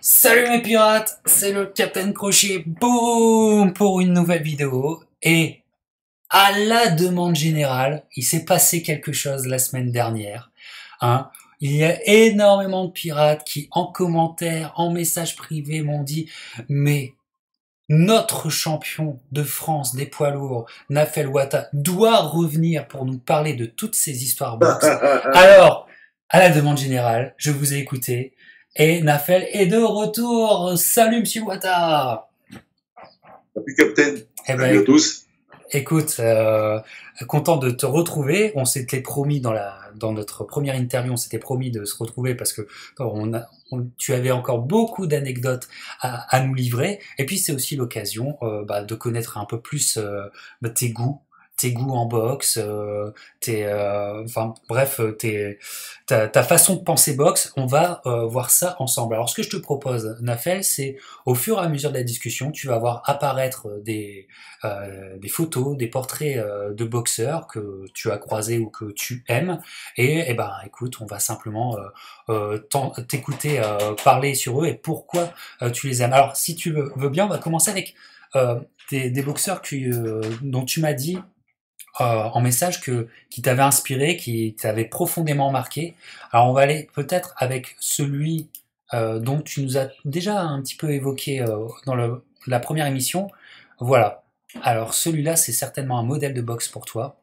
Salut mes pirates, c'est le Captain Crochet, boum, pour une nouvelle vidéo. Et à la demande générale, il s'est passé quelque chose la semaine dernière. Hein. Il y a énormément de pirates qui, en commentaire, en message privé, m'ont dit mais notre champion de France des poids lourds, Nafel Wata, doit revenir pour nous parler de toutes ces histoires box. Alors, à la demande générale, je vous ai écouté et Nafel est de retour. Salut Monsieur Wata. Salut Captain. Eh ben, Salut à tous. Écoute, euh, content de te retrouver. On s'était promis dans la dans notre première interview, on s'était promis de se retrouver parce que on a, on- tu avais encore beaucoup d'anecdotes à, à nous livrer. Et puis c'est aussi l'occasion euh, bah, de connaître un peu plus euh, tes goûts, tes goûts en boxe, euh, tes, euh, enfin bref, euh, tes, ta, façon de penser boxe. On va voir ça ensemble. Alors ce que je te propose, Nafel, c'est au fur et à mesure de la discussion, tu vas voir apparaître des photos, des portraits de boxeurs que tu as croisés ou que tu aimes. Et, eh ben, écoute, on va simplement t'écouter parler sur eux et pourquoi tu les aimes. Alors, si tu veux, bien, on va commencer avec des, des boxeurs qui, euh, dont tu m'as dit euh, en message que qui t'avaient inspiré, qui t'avaient profondément marqué. Alors, on va aller peut-être avec celui euh, dont tu nous as déjà un petit peu évoqué euh, dans la première émission. Voilà. Alors celui-là, c'est certainement un modèle de boxe pour toi.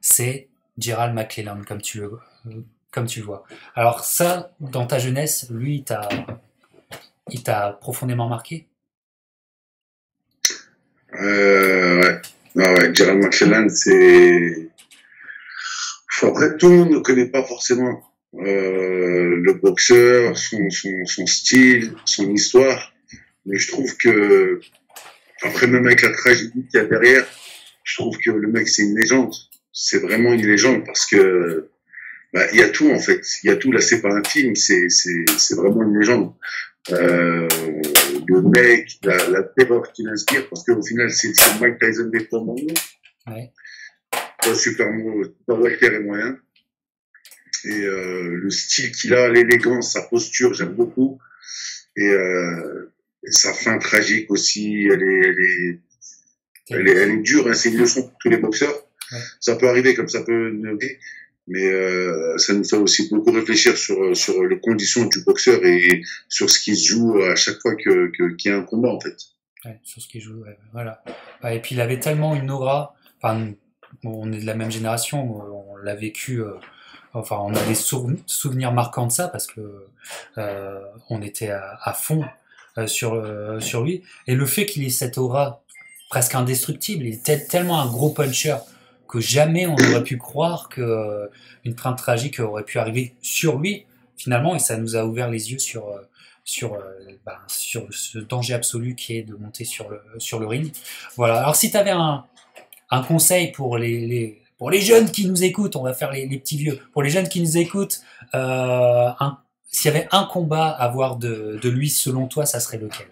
C'est Gerald McClellan, comme tu le, comme tu le vois. Alors ça, dans ta jeunesse, lui, il t'a profondément marqué? Euh, ouais. Ah ouais, Gerald McClellan, c'est. Après, tout le monde ne connaît pas forcément euh, le boxeur, son, style, son histoire. Mais je trouve que, après, même avec la tragédie qu'il y a derrière, je trouve que le mec, c'est une légende. C'est vraiment une légende parce que bah, il y a tout en fait. Il y a tout. Là, c'est pas un film, c'est vraiment une légende. Euh, le mec, la, la terreur qu'il inspire, parce qu'au final, c'est Mike Tyson des poids moyens. Ouais. Pas super, super Walter et moyen. Et euh, le style qu'il a, l'élégance, sa posture, j'aime beaucoup. Et, euh, et sa fin tragique aussi, elle est, elle est, elle est, elle est dure, hein, c'est une leçon pour tous les boxeurs. Ouais. Ça peut arriver comme ça peut ne mais euh, ça nous fait aussi beaucoup réfléchir sur, sur les conditions du boxeur et sur ce qui se joue à chaque fois que qu'il y a un combat en fait. Sur ce qu'il joue. ouais, voilà. Ouais, et puis il avait tellement une aura. Enfin, on est de la même génération. On l'a vécu. euh, enfin, on a des sou- souvenirs marquants de ça parce que euh, on était à, fond euh, sur euh, sur lui. Et le fait qu'il ait cette aura presque indestructible, il était tellement un gros puncher que jamais on n'aurait pu croire que euh, une tragique aurait pu arriver sur lui finalement. Et ça nous a ouvert les yeux sur euh, sur, euh, ben, sur ce danger absolu qui est de monter sur le, sur le ring. Voilà. Alors si tu avais un, un conseil pour les, les- pour les jeunes qui nous écoutent, on va faire les, les petits vieux, pour les jeunes qui nous écoutent, euh, s'il y avait un combat à voir de, de lui selon toi, ça serait lequel?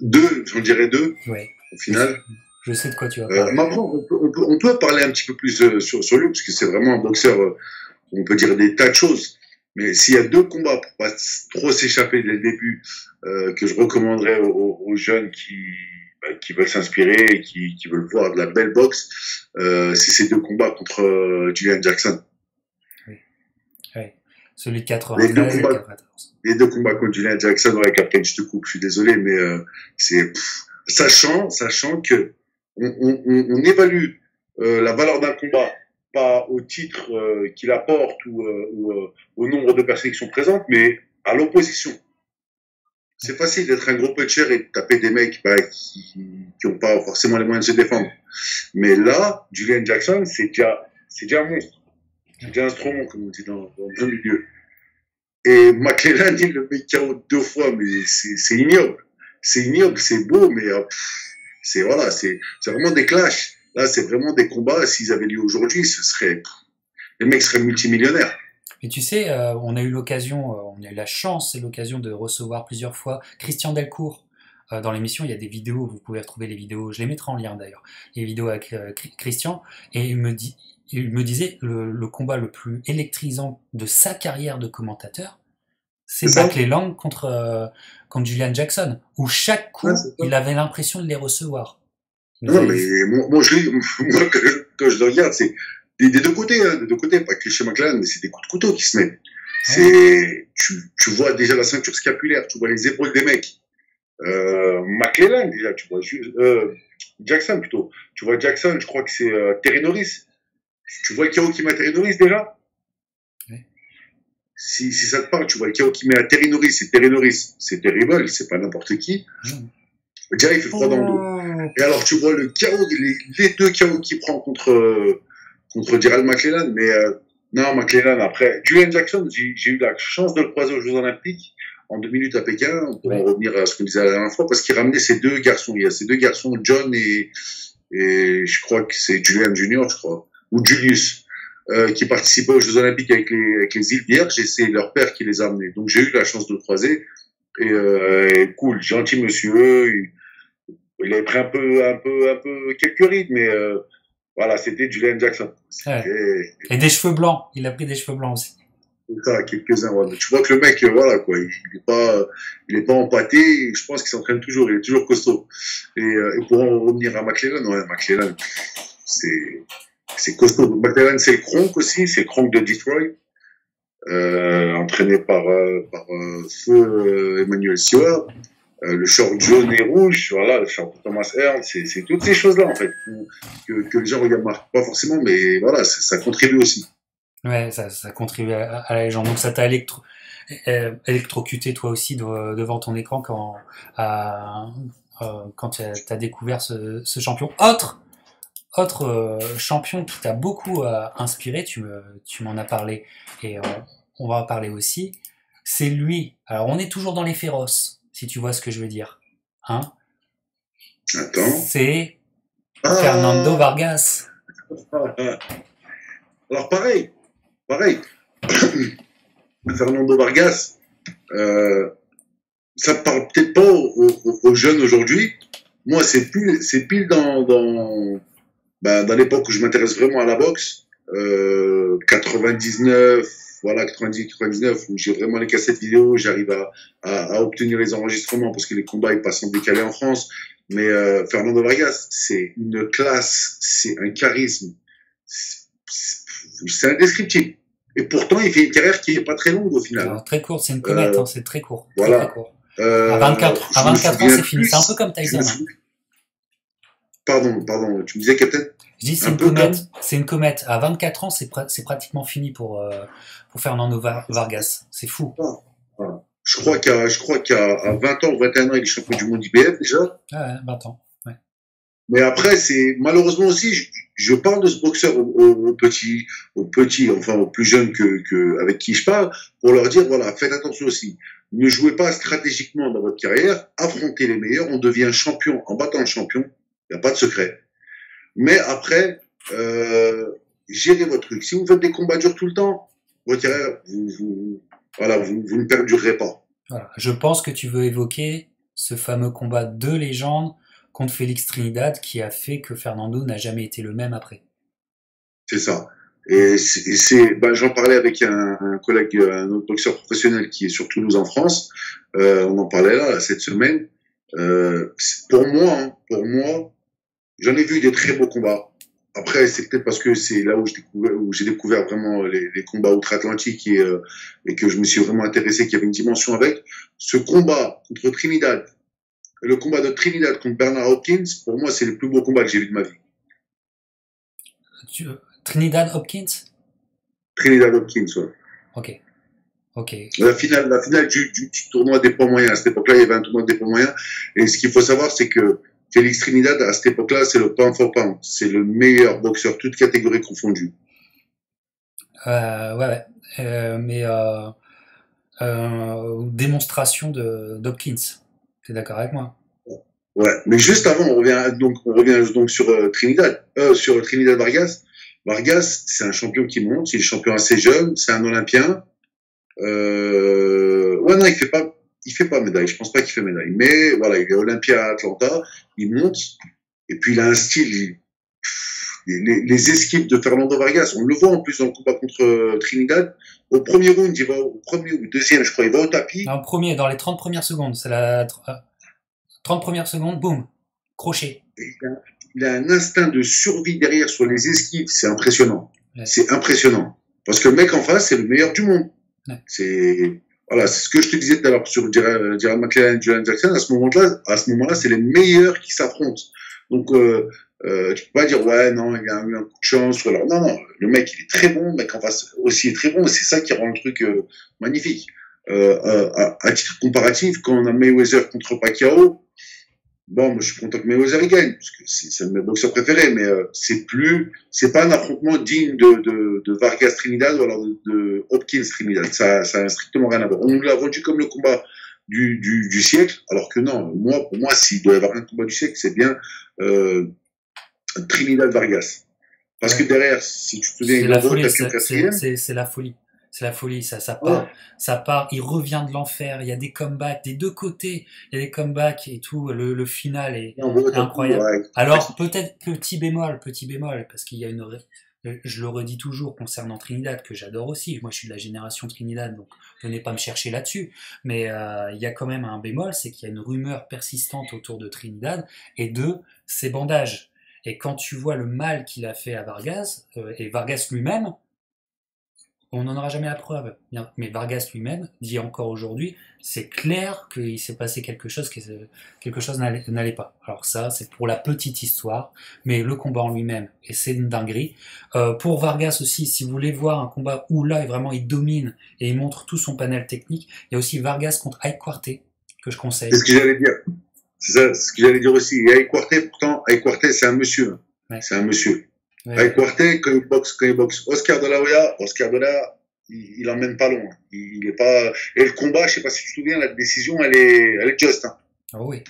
Deux, j'en dirais deux Ouais, au final? Je sais de quoi tu vas Euh, parler. maintenant, on peut, on, peut, on peut parler un petit peu plus euh, sur, sur lui, parce que c'est vraiment un boxeur, euh, on peut dire des tas de choses. Mais s'il y a deux combats pour pas trop s'échapper dès le début, euh, que je recommanderais aux, aux jeunes qui, bah, qui veulent s'inspirer et qui, qui veulent voir de la belle boxe, euh, c'est ces deux combats contre Julian Jackson. Celui de les 93 deux et combats. 94. Les deux combats contre Julian Jackson, ouais, Captain, je te coupe, je suis désolé, mais euh, c'est sachant, sachant que on, évalue euh, la valeur d'un combat pas au titre euh, qu'il apporte ou, euh, au nombre de personnes qui sont présentes, mais à l'opposition. C'est facile d'être un gros puncher et de taper des mecs bah, qui qui ont pas forcément les moyens de se défendre. Mais là, Julian Jackson, c'est déjà, un monstre. C'est déjà un instrument, comme on dit dans, dans le milieu. Et McLellan, il le met KO deux fois, mais c'est ignoble. C'est ignoble, c'est beau, mais c'est voilà, c'est vraiment des clashs. Là, c'est vraiment des combats. S'ils avaient lieu aujourd'hui, ce serait les mecs seraient multimillionnaires. Et tu sais, euh, on a eu l'occasion, euh, on a eu la chance et l'occasion de recevoir plusieurs fois Christian Delcourt. Euh, dans l'émission, il y a des vidéos, vous pouvez retrouver les vidéos, je les mettrai en lien d'ailleurs. Des vidéos avec Chr- Christian, et il me, dit, il me disait le combat le plus électrisant de sa carrière de commentateur, c'est McClellan contre, euh, contre Julian Jackson, où chaque coup, il avait l'impression de les recevoir. Non, mais moi, je, moi quand, je le regarde, c'est des, deux côtés, hein, des deux côtés, pas que chez McLaren, mais c'est des coups de couteau qui se mettent. C'est, tu, tu vois déjà la ceinture scapulaire, tu vois les épaules des mecs. Euh, McClellan, déjà, tu vois, euh, Jackson plutôt. Tu vois Jackson, je crois que c'est euh, Terry Norris. Tu vois le chaos qui met Terry Norris déjà? Si, si ça te parle, tu vois le chaos qui met à Terry Norris, c'est Terry Norris, c'est terrible, c'est pas n'importe qui. Mmh. Déjà, il fait froid dans le dos. Oh. Et alors, tu vois le chaos, les, les deux chaos qu'il prend contre, contre Gerald McClellan, mais euh, non, McClellan, après, Julian Jackson, j'ai eu la chance de le croiser aux Jeux Olympiques en deux minutes à Pékin, pour en revenir à ce qu'on disait la dernière fois, parce qu'il ramenait ces deux garçons. Il y a ces deux garçons, John et, et je crois que c'est Julian Junior, je crois, ou Julius, euh, qui participaient aux Jeux Olympiques avec les, avec les îles Vierges, et c'est leur père qui les a amenés. Donc j'ai eu la chance de le croiser, et, euh, cool, gentil monsieur, il, il avait pris un peu, un peu, un peu quelques rides, mais euh, voilà, c'était Julian Jackson. Et des cheveux blancs, il a pris des cheveux blancs aussi ça, quelques-uns. Ouais. Tu vois que le mec, euh, voilà, quoi, il n'est pas, il est pas empâté. Je pense qu'il s'entraîne toujours. Il est toujours costaud. Et, euh, et pour en revenir à McLaren, ouais, McLaren, c'est, c'est costaud. McLaren, c'est Kronk aussi, c'est Kronk de Detroit, euh, entraîné par, euh, par euh, feu Emmanuel Stewart. le short jaune et rouge, voilà, le short Thomas Earl, c'est, toutes ces choses-là en fait que, que les gens regardent pas forcément, mais voilà, ça, contribue aussi. Ouais, ça, contribue à, la légende. Donc ça t'a électro, électrocuté toi aussi devant ton écran quand, quand tu as, découvert ce, champion. Autre, autre euh, champion qui t'a beaucoup euh, inspiré, tu, tu m'en as parlé et on, va en parler aussi, c'est lui. Alors on est toujours dans les féroces, si tu vois ce que je veux dire. Hein Attends. C'est Fernando Vargas. Alors pareil, pareil. Fernando Vargas, euh, ça parle peut-être pas aux, jeunes aujourd'hui. Moi, c'est pile, c'est pile dans, dans, ben, dans l'époque où je m'intéresse vraiment à la boxe, euh, 99, voilà, 90, 99, où j'ai vraiment les cassettes vidéo, j'arrive à, à, obtenir les enregistrements parce que les combats ils passent en décalé en France. Mais euh, Fernando Vargas, c'est une classe, c'est un charisme, c'est indescriptible. Et pourtant, il fait une carrière qui n'est pas très longue au final. très court, c'est une comète, euh, hein, c'est très court. Voilà. Très, court. Euh, à 24, à 24 ans, c'est fini. C'est un peu comme Tyson. Pardon, pardon, tu me disais, Captain Je dis c'est une comète. C'est une comète. À 24 ans, c'est pratiquement fini pour, euh, pour Fernando Vargas. C'est fou. Ah, je crois qu'à je crois qu'à 20 ans ou 21 ans, il est champion du monde IBF déjà. Ah ouais, 20 ans. Mais après, c'est malheureusement aussi, je, parle de ce boxeur aux, petits, aux petits, enfin aux plus jeunes que, que avec qui je parle, pour leur dire voilà, faites attention aussi. Ne jouez pas stratégiquement dans votre carrière, affrontez les meilleurs, on devient champion en battant le champion, il n'y a pas de secret. Mais après, euh, gérez votre truc. Si vous faites des combats durs tout le temps, vous, vous voilà, vous, vous ne perdurerez pas. Voilà. Je pense que tu veux évoquer ce fameux combat de légende contre Félix Trinidad qui a fait que Fernando n'a jamais été le même après. C'est ça. Et c'est, ben, j'en parlais avec un, un, collègue, un autre boxeur professionnel qui est sur Toulouse en France. Euh, on en parlait là cette semaine. Euh, pour moi, hein, pour moi, j'en ai vu des très beaux combats. Après, c'est peut-être parce que c'est là où j'ai découvert, où j'ai découvert vraiment les, les combats outre-Atlantique et, euh, et que je me suis vraiment intéressé, qu'il y avait une dimension avec. Ce combat contre Trinidad, le combat de Trinidad contre Bernard Hopkins, pour moi, c'est le plus beau combat que j'ai vu de ma vie. Trinidad Hopkins? Trinidad Hopkins, ouais. Ok. Ok. La finale, la finale du, du, tournoi des poids moyens. À cette époque-là, il y avait un tournoi des poids moyens. Et ce qu'il faut savoir, c'est que Félix Trinidad, à cette époque-là, c'est le pound for pound. C'est le meilleur boxeur, toutes catégories confondues. Euh, ouais, ouais. Euh, mais euh, euh démonstration de d'Hopkins d'accord avec moi? Ouais, mais juste avant, on revient donc on revient donc sur euh, Trinidad, sur Trinidad Vargas. Vargas, c'est un champion qui monte, il est champion assez jeune, c'est un Olympien. Ouais, non, il fait pas, il fait pas médaille. Je pense pas qu'il fait médaille, mais voilà, il est Olympia à Atlanta, il monte et puis il a un style. les, les, esquives de Fernando Vargas, on le voit en plus dans le combat contre euh, Trinidad. Au premier round, il va au premier ou deuxième, je crois, il va au tapis. En premier, dans les 30 premières secondes, c'est la 30 premières secondes, boum, crochet. Il a, un instinct de survie derrière sur les esquives, c'est impressionnant. C'est impressionnant. Parce que le mec en face, c'est le meilleur du monde. C'est voilà, c'est ce que je te disais tout à l'heure sur Gerald McLaren et Julian Jackson. À ce moment-là, à ce moment-là, c'est les meilleurs qui s'affrontent. Donc, euh, euh, tu peux pas dire ouais non il a eu un coup de chance ou alors non non le mec il est très bon le mec en face aussi est très bon et c'est ça qui rend le truc euh, magnifique euh, euh, à, à, titre comparatif quand on a Mayweather contre Pacquiao bon moi je suis content que Mayweather gagne parce que c'est mes boxeurs préférés mais euh, c'est plus c'est pas un affrontement digne de, de, de Vargas Trinidad ou alors de, de, Hopkins Trinidad ça ça a strictement rien à voir on nous l'a vendu comme le combat du, du, du, siècle, alors que non, moi, pour moi, s'il doit y avoir un combat du siècle, c'est bien euh, Trinidad Vargas. Parce que derrière, si tu te souviens, c'est la, folie, c'est la folie. C'est la folie, ça, ça part, ça part, il revient de l'enfer, il y a des comebacks des deux côtés, il y a des comebacks et tout, le, le final est incroyable. Alors, peut-être petit bémol, petit bémol, parce qu'il y a une, je le redis toujours concernant Trinidad, que j'adore aussi. Moi, je suis de la génération Trinidad, donc venez pas me chercher là-dessus. Mais euh, il y a quand même un bémol, c'est qu'il y a une rumeur persistante autour de Trinidad et de ses bandages. Et quand tu vois le mal qu'il a fait à Vargas, euh, et Vargas lui-même, on n'en aura jamais la preuve. Mais Vargas lui-même dit encore aujourd'hui, c'est clair qu'il s'est passé quelque chose, que quelque chose n'allait pas. Alors ça, c'est pour la petite histoire, mais le combat en lui-même, et c'est une dinguerie. Euh, pour Vargas aussi, si vous voulez voir un combat où là, vraiment, il domine et il montre tout son panel technique, il y a aussi Vargas contre Ike que je conseille. C'est ce que j'allais dire. C'est ça, ce que j'allais dire aussi. Et Ike pourtant, Ike c'est un monsieur. C'est un monsieur. Ouais. Ike quand il boxe, quand il boxe Oscar de la Hoya, Oscar de la il, il emmène pas loin. Il, il, est pas. Et le combat, je sais pas si tu te souviens, la décision, elle est, elle est juste. Hein. Ah oui.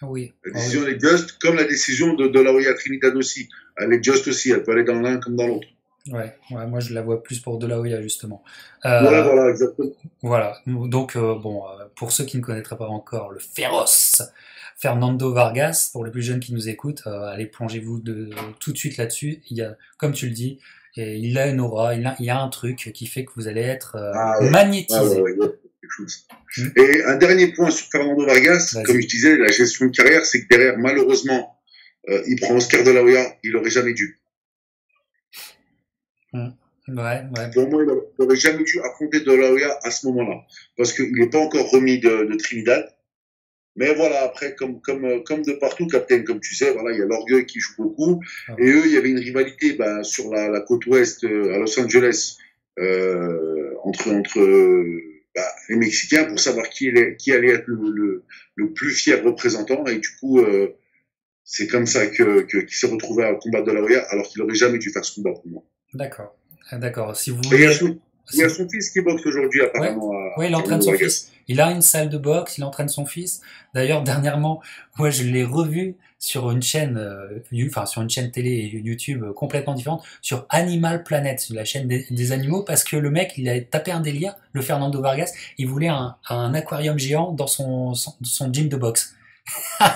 Ah oui. La décision ah est juste, comme la décision de, de la Hoya Trinidad aussi. Elle est juste aussi. Elle peut aller dans l'un comme dans l'autre. Ouais, ouais, moi je la vois plus pour De La Hoya justement. Euh, voilà, voilà, exactement. Voilà, donc euh, bon, euh, pour ceux qui ne connaîtraient pas encore le féroce Fernando Vargas, pour les plus jeunes qui nous écoutent, euh, allez plongez-vous de, tout de suite là-dessus. Il y a, comme tu le dis, et il a une aura, il, a, il y a un truc qui fait que vous allez être euh, ah, ouais. magnétisé. Ah, ouais, mmh. Et un dernier point sur Fernando Vargas, comme je disais, la gestion de carrière, c'est que derrière, malheureusement, euh, il prend Oscar de la Hoya, il aurait jamais dû. Mmh. Ouais, ouais. Pour moi, il aurait jamais dû affronter de la Hoya à ce moment-là, parce qu'il n'est pas encore remis de, de Trinidad. Mais voilà, après, comme, comme, comme de partout, Captain, comme tu sais, voilà, il y a l'orgueil qui joue beaucoup. Ah. Et eux, il y avait une rivalité ben, sur la, la côte ouest euh, à Los Angeles euh, entre, entre bah, les Mexicains pour savoir qui, est, qui allait être le, le, le, plus fier représentant. Et du coup, euh, c'est comme ça que, que, qu'il s'est retrouvé à combattre de la alors qu'il n'aurait jamais dû faire ce combat pour moi. D'accord. D'accord. Si vous voulez... Il y a son fils qui boxe aujourd'hui, apparemment. Oui, il entraîne son fils. Il a une salle de boxe, il entraîne son fils. D'ailleurs, dernièrement, moi, je l'ai revu sur une chaîne, euh, enfin, sur une chaîne télé et YouTube complètement différente, sur Animal Planet, sur la chaîne des, des, animaux, parce que le mec, il a tapé un délire, le Fernando Vargas, il voulait un, un aquarium géant dans son, son, son gym de boxe.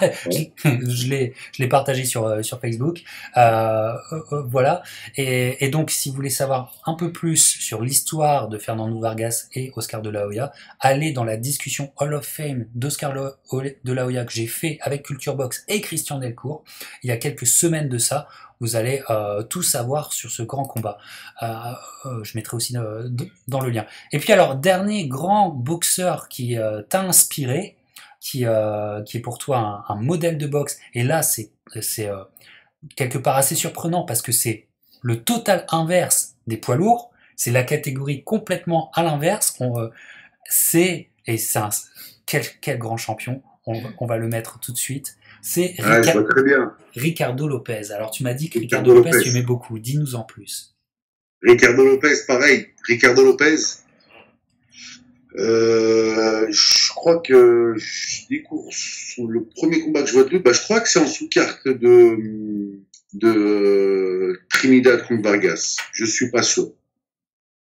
je l'ai je l'ai partagé sur euh, sur Facebook euh, euh, voilà et, donc si vous voulez savoir un peu plus sur l'histoire de Fernando Vargas et Oscar de la Hoya allez dans la discussion Hall of Fame d'Oscar de la Hoya que j'ai fait avec Culture Box et Christian Delcourt il y a quelques semaines de ça vous allez tout savoir sur ce grand combat. Je mettrai aussi dans le lien. Et puis alors, dernier grand boxeur qui t'a inspiré, qui, euh, qui est pour toi un, un, modèle de boxe. Et là, c'est euh, quelque part assez surprenant parce que c'est le total inverse des poids lourds. C'est la catégorie complètement à l'inverse. Euh, c'est et c'est quel, quel grand champion. On, on, va le mettre tout de suite. C'est ouais, Ricardo Lopez. Alors tu m'as dit que Ricardo, Ricardo Lopez, Lopez, tu aimais beaucoup. Dis-nous en plus. Ricardo Lopez, pareil. Ricardo Lopez, euh, je crois que je découvre le premier combat que je vois de lui, bah, je crois que c'est en sous-carte de, de Trinidad contre Vargas. Je suis pas sûr.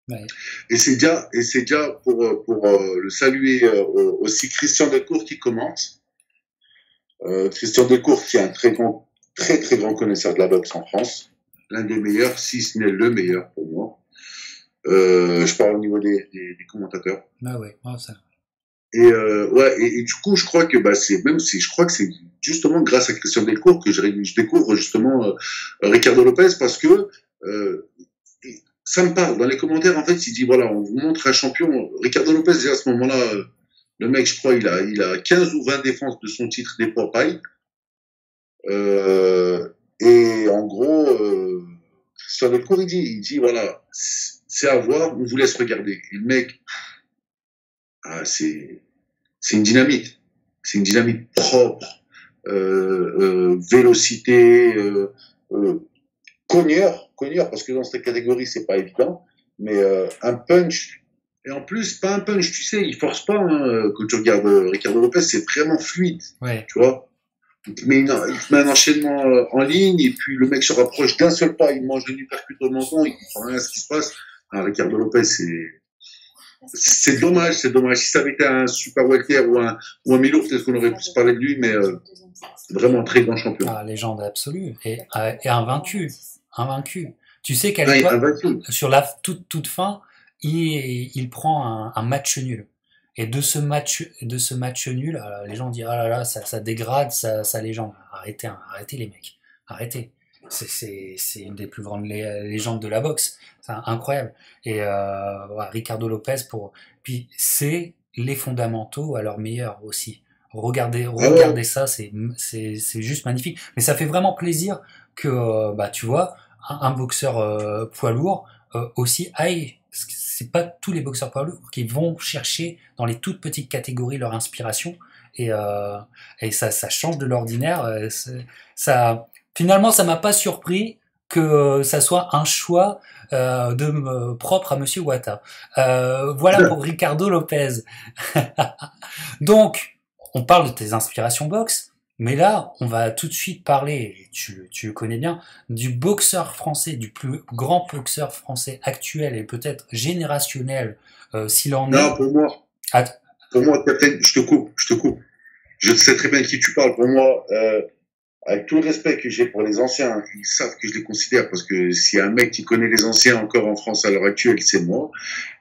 Ouais. Et c'est déjà, et c'est déjà pour, pour euh, le saluer euh, aussi Christian Delcourt qui commence. Euh, Christian Delcourt qui est un très grand, très très grand connaisseur de la boxe en France. l'un des meilleurs, si ce n'est le meilleur pour moi. Euh, je parle au niveau des, des, des commentateurs. Ah ouais, oh, ça. Et euh, ouais, et, et, du coup, je crois que bah c'est même si je crois que c'est justement grâce à Christian Delcourt que je, je découvre justement euh, Ricardo Lopez parce que ça me parle dans les commentaires. En fait, il dit voilà, on vous montre un champion. Ricardo Lopez, à ce moment-là, le mec, je crois, il a il a 15 ou 20 défenses de son titre des paille. Euh, et en gros, Christian Delcourt, il dit, il dit voilà, c'est à voir, on vous laisse regarder. Et le mec, ah, c'est c'est une dynamite. C'est une dynamite propre, euh, euh, vélocité, euh, euh, cogneur, cogneur, parce que dans cette catégorie, c'est pas évident, mais euh, un punch. Et en plus, pas un punch, tu sais, il force pas. Hein, quand tu regardes euh, Ricardo Lopez, c'est vraiment fluide, Ouais. tu vois. Une- il met un enchaînement euh, en ligne, et puis le mec se rapproche d'un seul pas, il mange une uppercut au menton, il comprend rien à ce qui se passe. Ah, Ricardo Lopez, c'est c'est dommage, c'est dommage. Si ça avait été un super welter ou un, ou un Milo, peut-être qu'on aurait pu se parler de lui, mais euh, vraiment très grand champion. Ah, légende absolue. Et, et invaincu. Invaincu. Tu sais qu'à l'époque, sur la toute, toute fin, il, il prend un, un match nul. Et de ce match, de ce match nul, euh, les gens disent, ah là là, ça, ça dégrade sa, sa légende. Arrêtez, hein, arrêtez les mecs. Arrêtez. C'est, c'est, c'est une des plus grandes lé- légendes de la boxe. C'est incroyable. Et euh, Ricardo Lopez, pour, puis c'est les fondamentaux à leur meilleur aussi. Regardez, ouais. regardez ça, c'est, c'est, c'est juste magnifique. Mais ça fait vraiment plaisir que, euh, bah, tu vois, un, un boxeur euh, poids lourd euh, aussi aille. C'est pas tous les boxeurs poids lourds qui vont chercher dans les toutes petites catégories leur inspiration et, euh, et ça, ça change de l'ordinaire. Ça, finalement, ça m'a pas surpris que ça soit un choix euh, de euh, propre à Monsieur Wata. Euh, voilà pour Ricardo Lopez. Donc, on parle de tes inspirations boxe, mais là, on va tout de suite parler, tu, tu le connais bien, du boxeur français, du plus grand boxeur français actuel et peut-être générationnel, euh, s'il en Non, est. pour moi, Att- pour moi, je te coupe, je te coupe. Je sais très bien de qui tu parles. Pour moi, euh, avec tout le respect que j'ai pour les anciens, ils savent que je les considère parce que s'il y a un mec qui connaît les anciens encore en France à l'heure actuelle, c'est moi.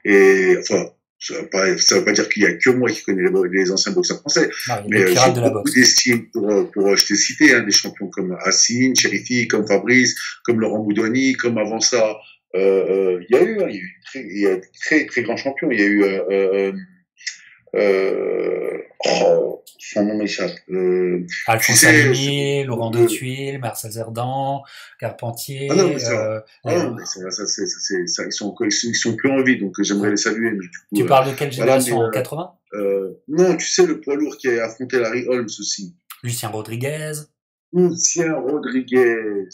Et enfin, ça veut pas, ça veut pas dire qu'il y a que moi qui connais les, les anciens boxeurs français. non, il y a Mais euh, j'ai de beaucoup d'estime pour, euh, pour, euh, je t'ai cité, hein, des champions comme Assine, Cherifi, comme Fabrice, comme Laurent Boudoni, comme avant ça, euh, euh, il y a eu, hein, il y a eu très, y a très, très grands champions. Il y a eu, euh, euh, oh, son nom m'échappe. Euh, Alphonse sais, Alimi, Laurent euh, de Tuile, Marcel Zerdan, Carpentier, Ah non, mais ça- euh, ah les- non, mais ça, ça, c'est, ça, c'est- ça, ils sont, ils sont, plus en vie, donc euh, j'aimerais les saluer. Mais du coup, tu euh, parles de quelle voilà, génération mais, En euh, 80 euh, non, tu sais, le poids lourd qui a affronté Larry Holmes aussi. Lucien Rodriguez? Lucien Rodriguez.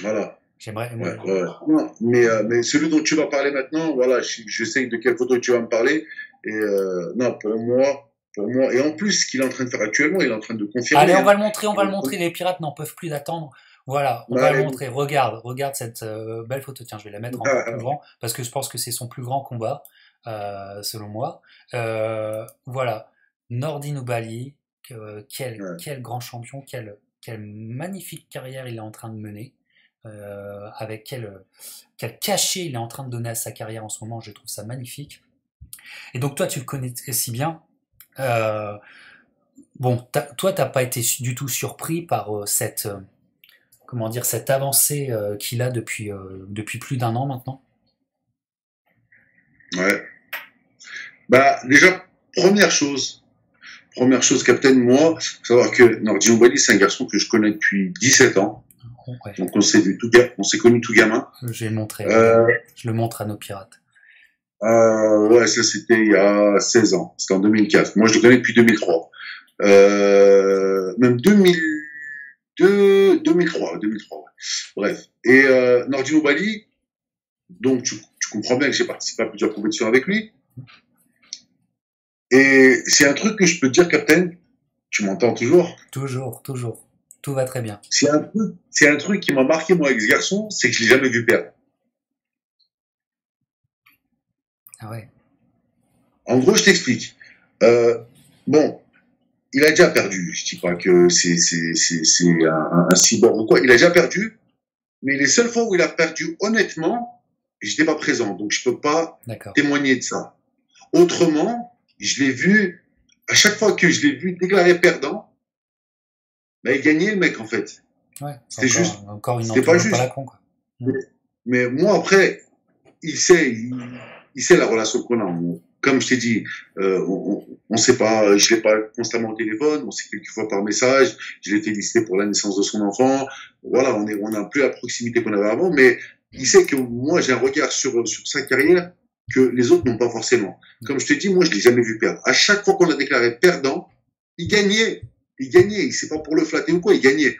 Voilà. J'aimerais. Ouais, mais, euh, mais celui dont tu vas parler maintenant, voilà, je, je sais de quelle photo tu vas me parler. Et euh, non, pour moi, pour moi, et en plus, ce qu'il est en train de faire actuellement, il est en train de confirmer. Allez, on hein. va le montrer, on va le Euh, montrer. Les pirates n'en peuvent plus d'attendre. Voilà, on Ouais, va le montrer. Regarde, regarde cette euh, belle photo. Tiens, je vais la mettre encore plus grand parce que je pense que c'est son plus grand combat, selon moi. Voilà, Nordin Bali, que- quel, quel grand champion, quelle, quelle magnifique carrière il est en train de mener. Euh, avec quel, quel cachet il est en train de donner à sa carrière en ce moment, je trouve ça magnifique. Et donc toi, tu le connais si bien. Euh, bon, toi, t'as pas été du tout surpris par euh, cette, euh, comment dire, cette avancée euh, qu'il a depuis euh, depuis plus d'un an maintenant? Ouais. Bah, déjà, première chose, première chose, Captain, moi, faut savoir que Nordin Bali, c'est un garçon que je connais depuis 17 ans. Ouais, Donc, on s'est vu tout, ga- on s'est connu tout gamin. je vais le montrer. Euh, Je le montre à nos pirates. Euh, ouais, ça c'était il y a 16 ans. C'était en 2004. Moi, je le connais depuis 2003. Euh, même 2002, 2003, 2003. ouais. Bref. Et euh, Nordino Bali, donc tu, tu comprends bien que j'ai participé à plusieurs compétitions avec lui. Et c'est un truc que je peux te dire, Captain. Tu m'entends toujours? Toujours, toujours. Tout va très bien. C'est un truc, c'est un truc qui m'a marqué moi avec ce garçon, c'est que je l'ai jamais vu perdre. Ah ouais. En gros, je t'explique. Euh, bon, il a déjà perdu. Je dis pas que c'est c'est c'est c'est un, un cyborg ou quoi. Il a déjà perdu, mais les seules fois où il a perdu honnêtement, j'étais pas présent, donc je peux pas témoigner de ça. Autrement, je l'ai vu à chaque fois que je l'ai vu déclarer perdant, bah, il gagnait le mec en fait. Ouais. C'était juste- Encore une c'était pas juste. à la con, quoi. Mais moi après, il sait, il, il sait la relation qu'on a. On- comme je t'ai dit, euh, on, on sait pas, je l'ai pas constamment au téléphone, on s'est quelques fois par message, je l'ai félicité pour la naissance de son enfant. Voilà, on est, on n'a plus la proximité qu'on avait avant, mais il sait que moi j'ai un regard sur sur sa carrière que les autres n'ont pas forcément. Comme je te dis, moi je l'ai jamais vu perdre. À chaque fois qu'on a déclaré perdant, il gagnait, il gagnait. C'est pas pour le flatter ou quoi, il gagnait.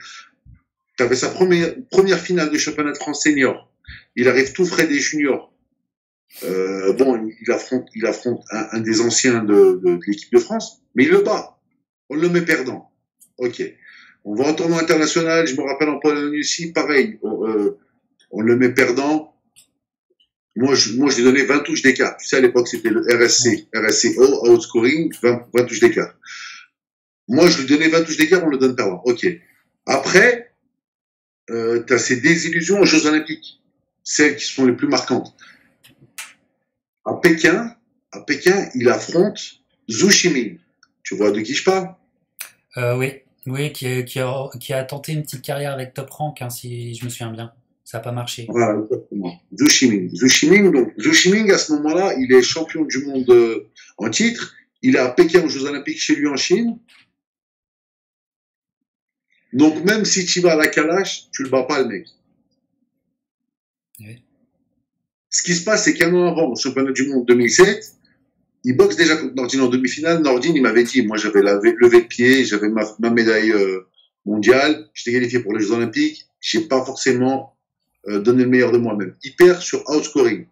Tu avais sa première finale de championnat de France senior. Il arrive tout frais des juniors. Euh, bon, il affronte, un, des anciens de, l'équipe de France, mais il le bat. On le met perdant. Ok. On va en tournoi international. Je me rappelle en Pologne aussi, pareil. On, euh, on le met perdant. Moi, je, moi, je lui ai donné 20 touches d'écart. Tu sais, à l'époque, c'était le RSC, RSCO, outscoring, 20, 20 touches d'écart. Moi, je lui donnais 20 touches d'écart, on le donne perdant. Ok. Après, euh, tu as ces désillusions aux Jeux Olympiques, celles qui sont les plus marquantes. À Pékin, à Pékin, il affronte Zhu Ximin. Tu vois de qui je parle? Euh, oui, oui, qui, qui, a, qui a tenté une petite carrière avec Top Rank, hein, si je me souviens bien. Ça n'a pas marché. Voilà, exactement. Zhu Ximin. Zhu Ximin, donc, Zhu Ximin, à ce moment-là, il est champion du monde euh, en titre. Il est à Pékin aux Jeux Olympiques chez lui en Chine. Donc, même si tu vas à la Kalash, tu le bats pas, le mec. Ce qui se passe, c'est qu'un an avant, au championnat du monde 2007, il boxe déjà contre Nordine en demi-finale. Nordine, il m'avait dit, moi, j'avais levé le pied, j'avais ma, ma médaille euh, mondiale, j'étais qualifié pour les Jeux Olympiques, j'ai pas forcément euh, donné le meilleur de moi-même. Il perd sur outscoring.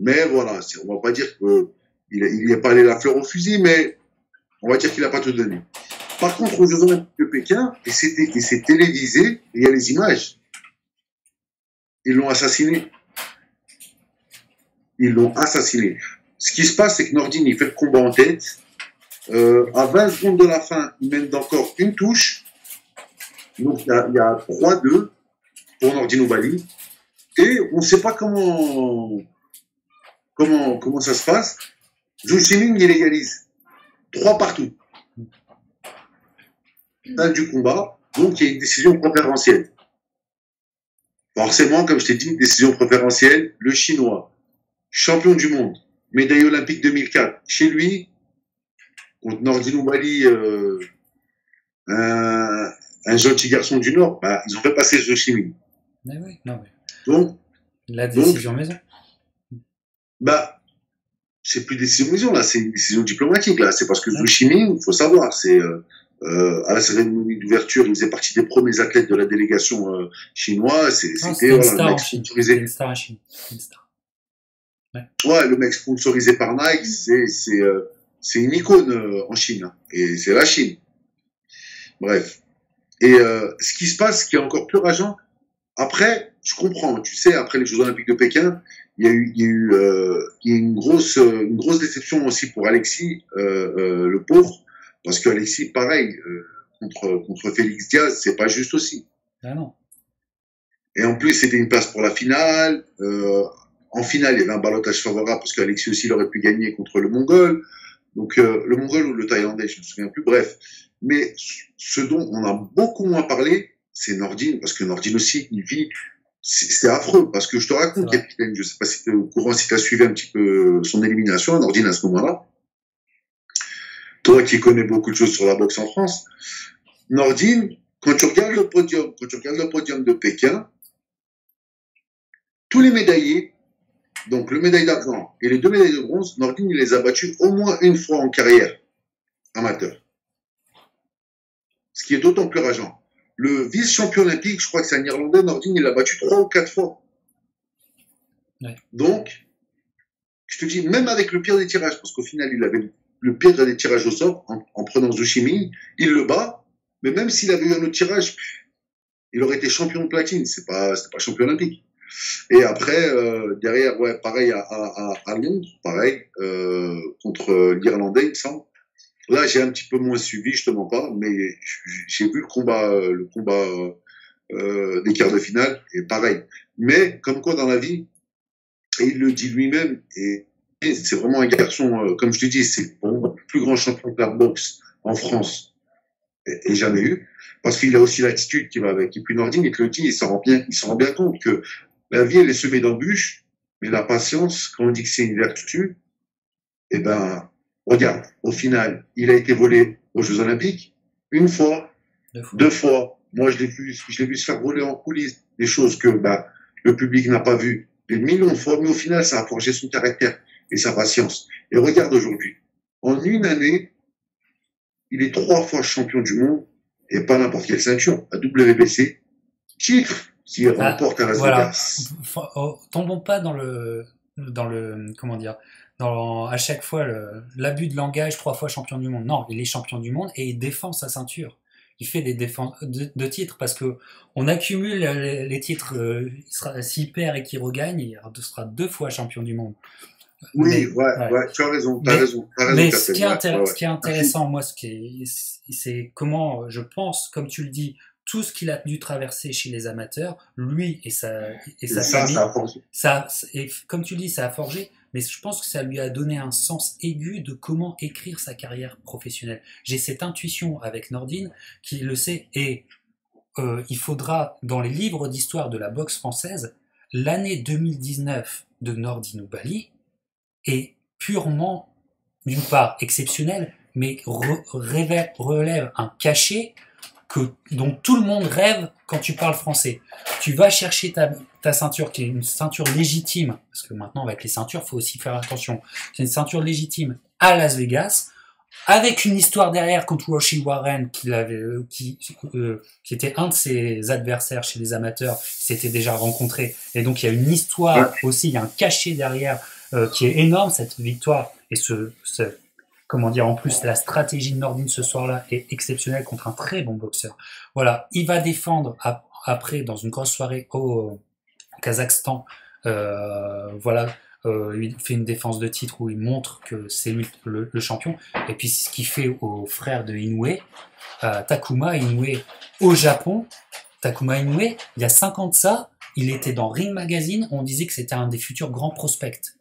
Mais voilà, on va pas dire qu'il il n'est pas allé la fleur au fusil, mais on va dire qu'il n'a pas tout donné. Par contre, aux Jeux Olympiques de Pékin, et c'est télévisé, il y a les images. Ils l'ont assassiné. Ils l'ont assassiné. Ce qui se passe, c'est que Nordine, il fait le combat en tête. Euh, à 20 secondes de la fin, il mène d'encore une touche. Donc, il y a, il y a 3-2 pour Nordine Oubali. Et on ne sait pas comment, comment, comment ça se passe. Zhu Xining, il égalise. Trois partout. Fin du combat. Donc, il y a une décision préférentielle. Forcément, comme je t'ai dit, une décision préférentielle. Le Chinois, champion du monde, médaille olympique 2004, chez lui, contre Nordine Oubali, euh, un, un gentil garçon du Nord, bah, ils ont fait passer Xining. Mais oui, non, mais Donc, la Donc- décision maison. bah, c'est plus décision maison, là, c'est une décision diplomatique, là. C'est parce que Xining, il faut savoir, c'est, euh, euh, à la cérémonie d'ouverture, il faisait partie des premiers athlètes de la délégation euh, chinoise. C'était voilà, le mec sponsorisé. une star une star. Ouais, le mec sponsorisé par Nike, c'est c'est euh, une icône euh, en Chine, hein. et c'est la Chine. Bref. Et euh, ce qui se passe, ce qui est encore plus rageant, après, je comprends, tu sais, après les Jeux Olympiques de Pékin, il y a eu, il y a eu, euh, il y a eu une grosse, une grosse déception aussi pour Alexis, euh, euh, le pauvre, parce que Alexis, pareil, euh, contre contre Félix Diaz, c'est pas juste aussi. Ah non. Et en plus, c'était une place pour la finale. Euh, en finale, il y avait un balotage favorable parce qu'Alexis aussi il aurait pu gagner contre le Mongol. Donc euh, le Mongol ou le Thaïlandais, je me souviens plus. Bref. Mais ce dont on a beaucoup moins parlé, c'est Nordine, parce que Nordine aussi, il vit. C'est affreux, parce que je te raconte, capitaine, je sais pas si tu es au courant, si tu as suivi un petit peu son élimination, Nordine, à ce moment-là. Toi qui connais beaucoup de choses sur la boxe en France, Nordine, quand tu regardes le podium, quand tu regardes le podium de Pékin, tous les médaillés, donc le médaille d'argent et les deux médailles de bronze, Nordine, il les a battus au moins une fois en carrière amateur. Ce qui est d'autant plus rageant. Le vice-champion olympique, je crois que c'est un Irlandais, Nordine, il l'a battu trois ou quatre fois. Ouais. Donc, je te dis, même avec le pire des tirages, parce qu'au final, il avait le pire des tirages au sort, en, en prenant Zushimi, il le bat, mais même s'il avait eu un autre tirage, il aurait été champion de platine, c'est pas, pas champion olympique. Et après, euh, derrière, ouais, pareil à, à, Londres, pareil, euh, contre l'Irlandais, il me semble. Là, j'ai un petit peu moins suivi, je te mens pas, mais j'ai vu le combat, le combat euh, des quarts de finale, et pareil. Mais comme quoi dans la vie, il le dit lui-même, et, c'est vraiment un garçon, euh, comme je te dis, c'est le plus grand champion de la boxe en France, et, jamais eu, parce qu'il a aussi l'attitude qui va avec. Et puis Nordine, il te le dit, il s'en rend bien, il s'en rend bien compte que la vie, elle est semée d'embûches, mais la patience, quand on dit que c'est une vertu, eh ben, regarde, au final, il a été volé aux Jeux Olympiques une fois, deux fois. Moi, je l'ai vu, je l'ai vu se faire rouler en coulisses, des choses que bah, le public n'a pas vues des millions de fois, mais au final, ça a forgé son caractère et sa patience. Et regarde aujourd'hui, en une année, il est trois fois champion du monde et pas n'importe quelle ceinture, à WBC, titre qui ah, remporte à la voilà. Oh, tombons pas dans le, dans le, comment dire, dans, à chaque fois l'abus de langage, trois fois champion du monde. Non, il est champion du monde et il défend sa ceinture. Il fait des défenses de, titres parce que on accumule les, titres. Euh, s'il perd et qu'il regagne, il sera deux fois champion du monde. Oui, ouais, ouais. tu as raison, as raison, mais ce qui, est ce qui est intéressant, moi, ce qui c'est comment, je pense, comme tu le dis, tout ce qu'il a dû traverser chez les amateurs, lui et sa, et sa famille, ça a forgé. Ça, et comme tu dis, ça a forgé, mais je pense que ça lui a donné un sens aigu de comment écrire sa carrière professionnelle. J'ai cette intuition avec Nordine qui le sait, et euh, il faudra, dans les livres d'histoire de la boxe française, l'année 2019 de Nordine ou Bali est purement, d'une part, exceptionnelle, mais relève un cachet que, dont tout le monde rêve quand tu parles français. Tu vas chercher ta, ta ceinture, qui est une ceinture légitime, parce que maintenant avec les ceintures, faut aussi faire attention. C'est une ceinture légitime à Las Vegas, avec une histoire derrière contre Roshi Warren, qui, avait, euh, qui, euh, qui était un de ses adversaires chez les amateurs, s'était déjà rencontré. Et donc il y a une histoire aussi, il y a un cachet derrière euh, qui est énorme, cette victoire. Et ce, ce, comment dire, en plus, la stratégie de Nordin ce soir-là est exceptionnelle contre un très bon boxeur. Voilà, il va défendre après dans une grosse soirée au Kazakhstan. Euh, voilà, euh, il fait une défense de titre où il montre que c'est lui le, champion. Et puis ce qu'il fait au frère de Inoue, euh, Takuma Inoue au Japon. Takuma Inoue, il y a 50 ça, il était dans Ring Magazine, on disait que c'était un des futurs grands prospects.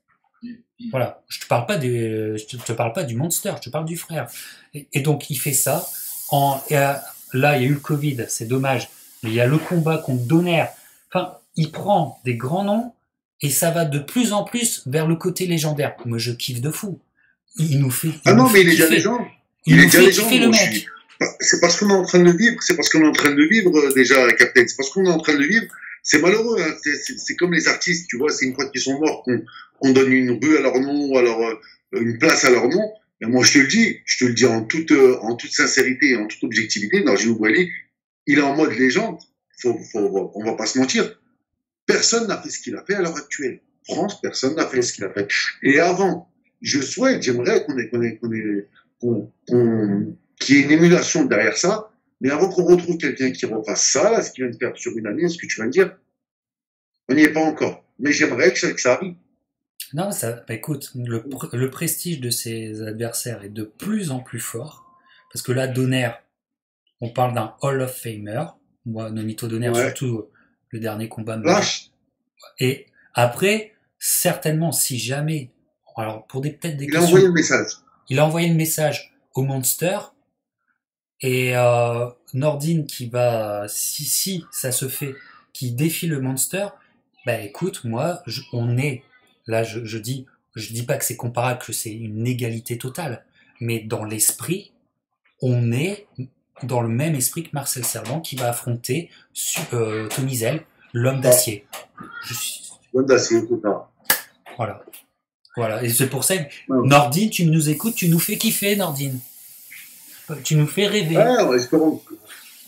Voilà, je te parle pas je te, parle pas du monster, je te parle du frère. Et, donc il fait ça. En, euh, là, il y a eu le Covid, c'est dommage, mais il y a le combat contre Donner. Enfin, il prend des grands noms et ça va de plus en plus vers le côté légendaire. Moi, je kiffe de fou. Il nous fait. ah non, mais il est déjà légende. Il, est déjà légende. le mec. C'est parce qu'on est en train de vivre. C'est parce qu'on est en train de vivre euh, déjà, Captain. C'est parce qu'on est en train de vivre. C'est malheureux. Hein. C'est comme les artistes, tu vois. C'est une fois qu'ils sont morts qu'on donne une rue à leur nom, alors euh, une place à leur nom. Mais moi, je te le dis, je te le dis en toute, euh, en toute sincérité et en toute objectivité, Narjino Boili, il est en mode légende. Faut, faut, on va pas se mentir. Personne n'a fait ce qu'il a fait à l'heure actuelle. France, personne n'a fait ce qu'il a fait. Et avant, je souhaite, j'aimerais qu'on ait, qu'on ait, qu'on ait, qu'on, qu'il y ait une émulation derrière ça, mais avant qu'on retrouve quelqu'un qui refasse ça, là, ce qu'il vient de faire sur une année, ce que tu vas me dire, on n'y est pas encore. Mais j'aimerais que ça, que ça arrive. Non, ça, bah, écoute, le, le, prestige de ses adversaires est de plus en plus fort, parce que là, Donner, on parle d'un Hall of Famer, moi, Nomito Donner, surtout le dernier combat. Et après, certainement, si jamais, alors pour des peut-être des il a envoyé le message. Il a envoyé le message au Monster et euh, Nordine qui va, si si ça se fait, qui défie le Monster. Bah écoute, moi, on est là, je, je dis, je dis pas que c'est comparable, que c'est une égalité totale, mais dans l'esprit, on est dans le même esprit que Marcel Servan qui va affronter euh, Tony Zell, l'homme d'acier. L'homme d'acier. Voilà. Voilà. Et c'est pour ça que, Nordine, tu nous écoutes, tu nous fais kiffer, Nordine. Tu nous fais rêver. Ouais, espérons,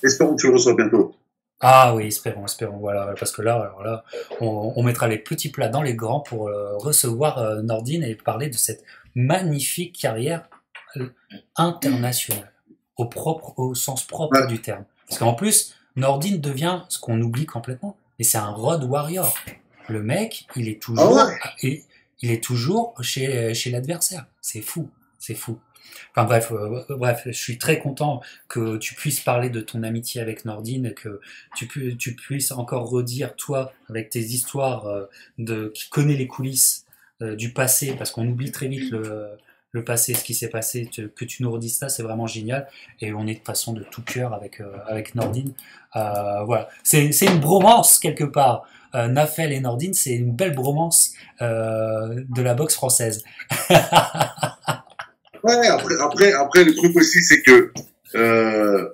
espérons que tu le reçois bientôt. Ah oui, espérons, espérons, voilà, parce que là, alors là, on, mettra les petits plats dans les grands pour euh, recevoir euh, Nordine et parler de cette magnifique carrière internationale au, propre, au sens propre du terme. Parce qu'en plus, Nordine devient ce qu'on oublie complètement, mais c'est un road warrior. Le mec, il est toujours, ah il, est toujours chez, chez l'adversaire. C'est fou. C'est fou. Enfin bref, euh, bref, je suis très content que tu puisses parler de ton amitié avec Nordine, que tu, puisses encore redire, toi, avec tes histoires euh, de qui connaît les coulisses euh, du passé, parce qu'on oublie très vite le, le passé, ce qui s'est passé, que tu nous redises ça, c'est vraiment génial. Et on est de façon de tout cœur avec, avec Nordine. voilà, c'est une bromance quelque part. Nafel et Nordine, c'est une belle bromance de la boxe française. Ouais, après, après, après, le truc aussi, c'est que euh,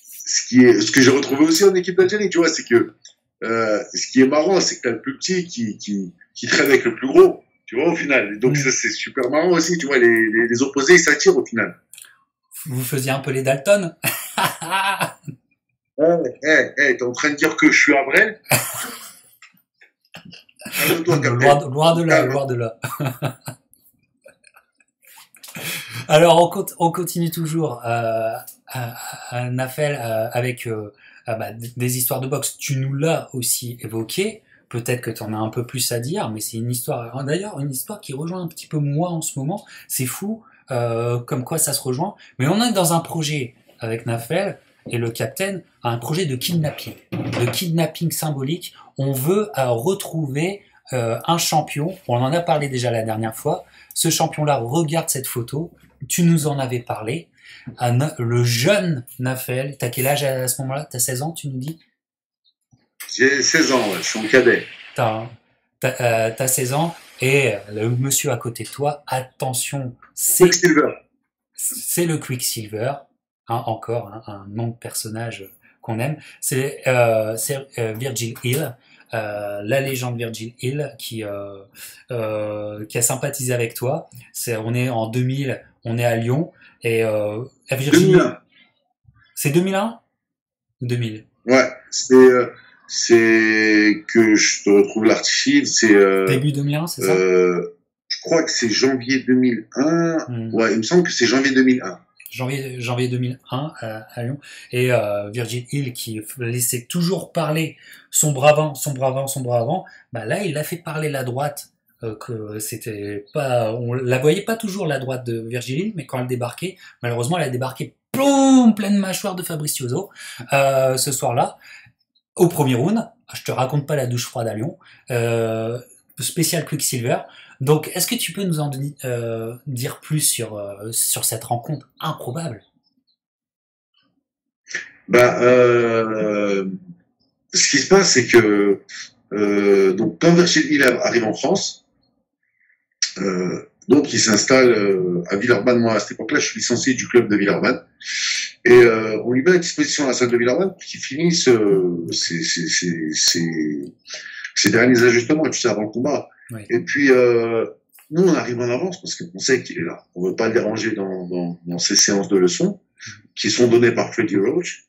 ce, qui est, ce que j'ai retrouvé aussi en équipe d'Algérie, tu vois, c'est que euh, ce qui est marrant, c'est que t'as le plus petit qui, qui, qui traîne avec le plus gros, tu vois, au final. donc, mm. ça, c'est super marrant aussi, tu vois, les, les, les opposés, ils s'attirent au final. Vous faisiez un peu les Dalton? Eh, hey, hey, t'es en train de dire que je suis Abrel loin, loin de là, loin de là. Alors, on, continue toujours euh, à, Nafel euh, avec euh, bah, des histoires de boxe. Tu nous l'as aussi évoqué. Peut-être que tu en as un peu plus à dire, mais c'est une histoire. D'ailleurs, une histoire qui rejoint un petit peu moi en ce moment. C'est fou, comme quoi ça se rejoint. Mais on est dans un projet avec Nafel et le capitaine, un projet de kidnapping, de kidnapping symbolique. On veut retrouver un champion. On en a parlé déjà la dernière fois. Ce champion-là regarde cette photo tu nous en avais parlé. le jeune Nafel, t'as quel âge à ce moment-là? T'as 16 ans, tu nous dis? J'ai 16 ans, je suis en cadet. T'as as, 16 ans et le monsieur à côté de toi, attention, c'est Quicksilver. C'est le Quicksilver, hein, encore hein, un nom de personnage qu'on aime. C'est euh, euh, Virgil Hill. Euh, la légende Virgil Hill qui qui a sympathisé avec toi. C'est on est en 2000, on est à Lyon et euh, Virginie. C'est 2001 ou 2000 Ouais, c'est euh, c'est que je te retrouve l'archive, c'est euh, début 2001, c'est ça? euh, Je crois que c'est janvier 2001. Hmm. Ouais, il me semble que c'est janvier 2001. Janvier, janvier 2001 à, Lyon. Et euh, Virgin Hill qui laissait toujours parler son bravant, son bravant, son bravant, bah là il a fait parler la droite euh, que c'était pas, on la voyait pas toujours la droite de Virgilie, mais quand elle débarquait, malheureusement, elle a débarqué plomb, pleine mâchoire de Fabricioso euh, ce soir-là, au premier round. Je te raconte pas la douche froide à Lyon, euh, spécial Quicksilver. Donc, est-ce que tu peux nous en euh, dire plus sur euh, sur cette rencontre improbable? Bah, ce qui se passe, c'est que donc quand Virgil arrive en France, euh, donc, il s'installe euh, à Villeurbanne. Moi, à cette époque-là, je suis licencié du club de Villeurbanne. Et euh, on lui met à disposition la salle de Villeurbanne pour qu'il finisse ses, ses, derniers ajustements, tu sais, avant le combat. Et puis, nous, on arrive en avance parce qu'on sait qu'il est là. On veut pas le déranger dans, dans, dans ces séances de leçons qui sont données par Freddie Roach.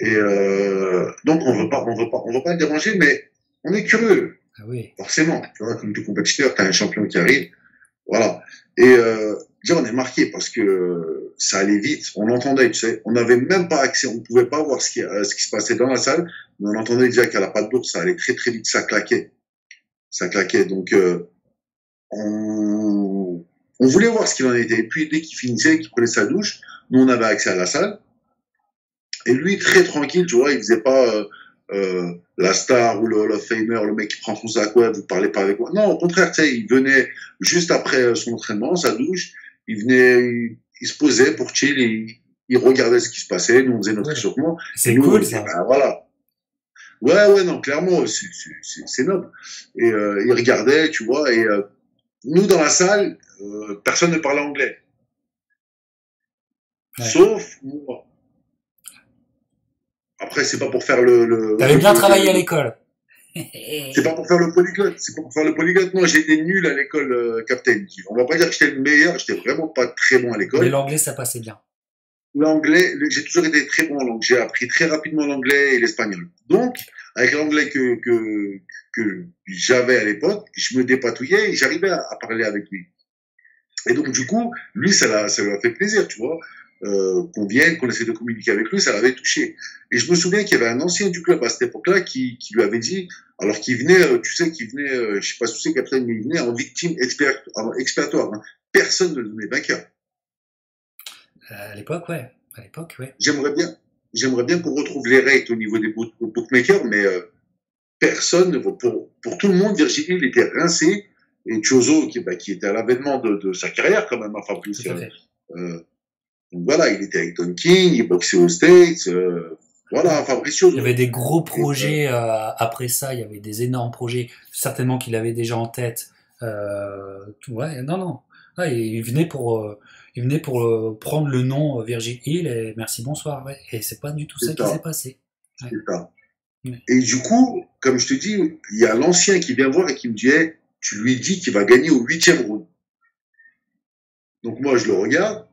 Et donc, on veut pas, on veut pas, on veut pas le déranger, mais on est curieux. Ah oui. Forcément, tu vois, comme tout compétiteur, tu as un champion qui arrive. Voilà. Et euh, déjà, on est marqué parce que ça allait vite. On l'entendait, tu sais. On n'avait même pas accès, on ne pouvait pas voir ce qui, euh, ce qui se passait dans la salle, mais on entendait déjà qu'à la patte d'ours, ça allait très très vite, ça claquait. Ça claquait. Donc, euh, on, on voulait voir ce qu'il en était. Et puis, dès qu'il finissait, qu'il prenait sa douche, nous, on avait accès à la salle. Et lui, très tranquille, tu vois, il faisait pas... Euh, euh, la star ou le of Famer, le mec qui prend son sac web, vous parlez pas avec moi. Non, au contraire, tu sais, il venait juste après son entraînement, sa douche, il venait, il, se posait pour chill, il, il, regardait ce qui se passait, nous on faisait notre échauffement. C'est cool, ça. Ben, voilà. Ouais, ouais, non, clairement, c'est noble. Et euh, il regardait, tu vois, et euh, nous dans la salle, euh, personne ne parlait anglais. Sauf moi. Après, c'est pas pour faire le. le T'avais bien travaillé à l'école. c'est pas pour faire le polyglotte. C'est pas pour faire le polyglotte. Non, j'étais nul à l'école, euh, Captain. On va pas dire que j'étais le meilleur. J'étais vraiment pas très bon à l'école. Mais l'anglais, ça passait bien. L'anglais, j'ai toujours été très bon en langue. J'ai appris très rapidement l'anglais et l'espagnol. Donc, avec l'anglais que, que, que j'avais à l'époque, je me dépatouillais et j'arrivais à, à, parler avec lui. Et donc, du coup, lui, ça ça lui a fait plaisir, tu vois euh, qu'on vienne, qu'on essaie de communiquer avec lui, ça l'avait touché. Et je me souviens qu'il y avait un ancien du club à cette époque-là qui, qui lui avait dit, alors qu'il venait, euh, tu sais, qu'il venait, euh, je sais pas si sais, Captain, mais il venait en victime expiatoire. Hein. personne ne le donnait vainqueur. À l'époque, ouais. À l'époque, ouais. J'aimerais bien, j'aimerais bien qu'on retrouve les rates au niveau des bookmakers, mais euh, personne, pour, pour tout le monde, Virgil il était rincé. Et Chozo, qui, bah, qui était à l'avènement de, de, sa carrière quand même, enfin plus. Euh, donc voilà, il était avec Don King, il boxait aux States. Euh, voilà, Fabricio. Il y avait des gros projets euh, après ça, il y avait des énormes projets, certainement qu'il avait déjà en tête. tout, ouais, non, non. Ah, il venait pour, il venait pour prendre le nom Virgil Hill et merci bonsoir. Ouais. Et c'est pas du tout ça, qui s'est passé. Ouais. Ça. Et du coup, comme je te dis, il y a l'ancien qui vient voir et qui me dit, tu lui dis qu'il va gagner au huitième round. Donc moi, je le regarde,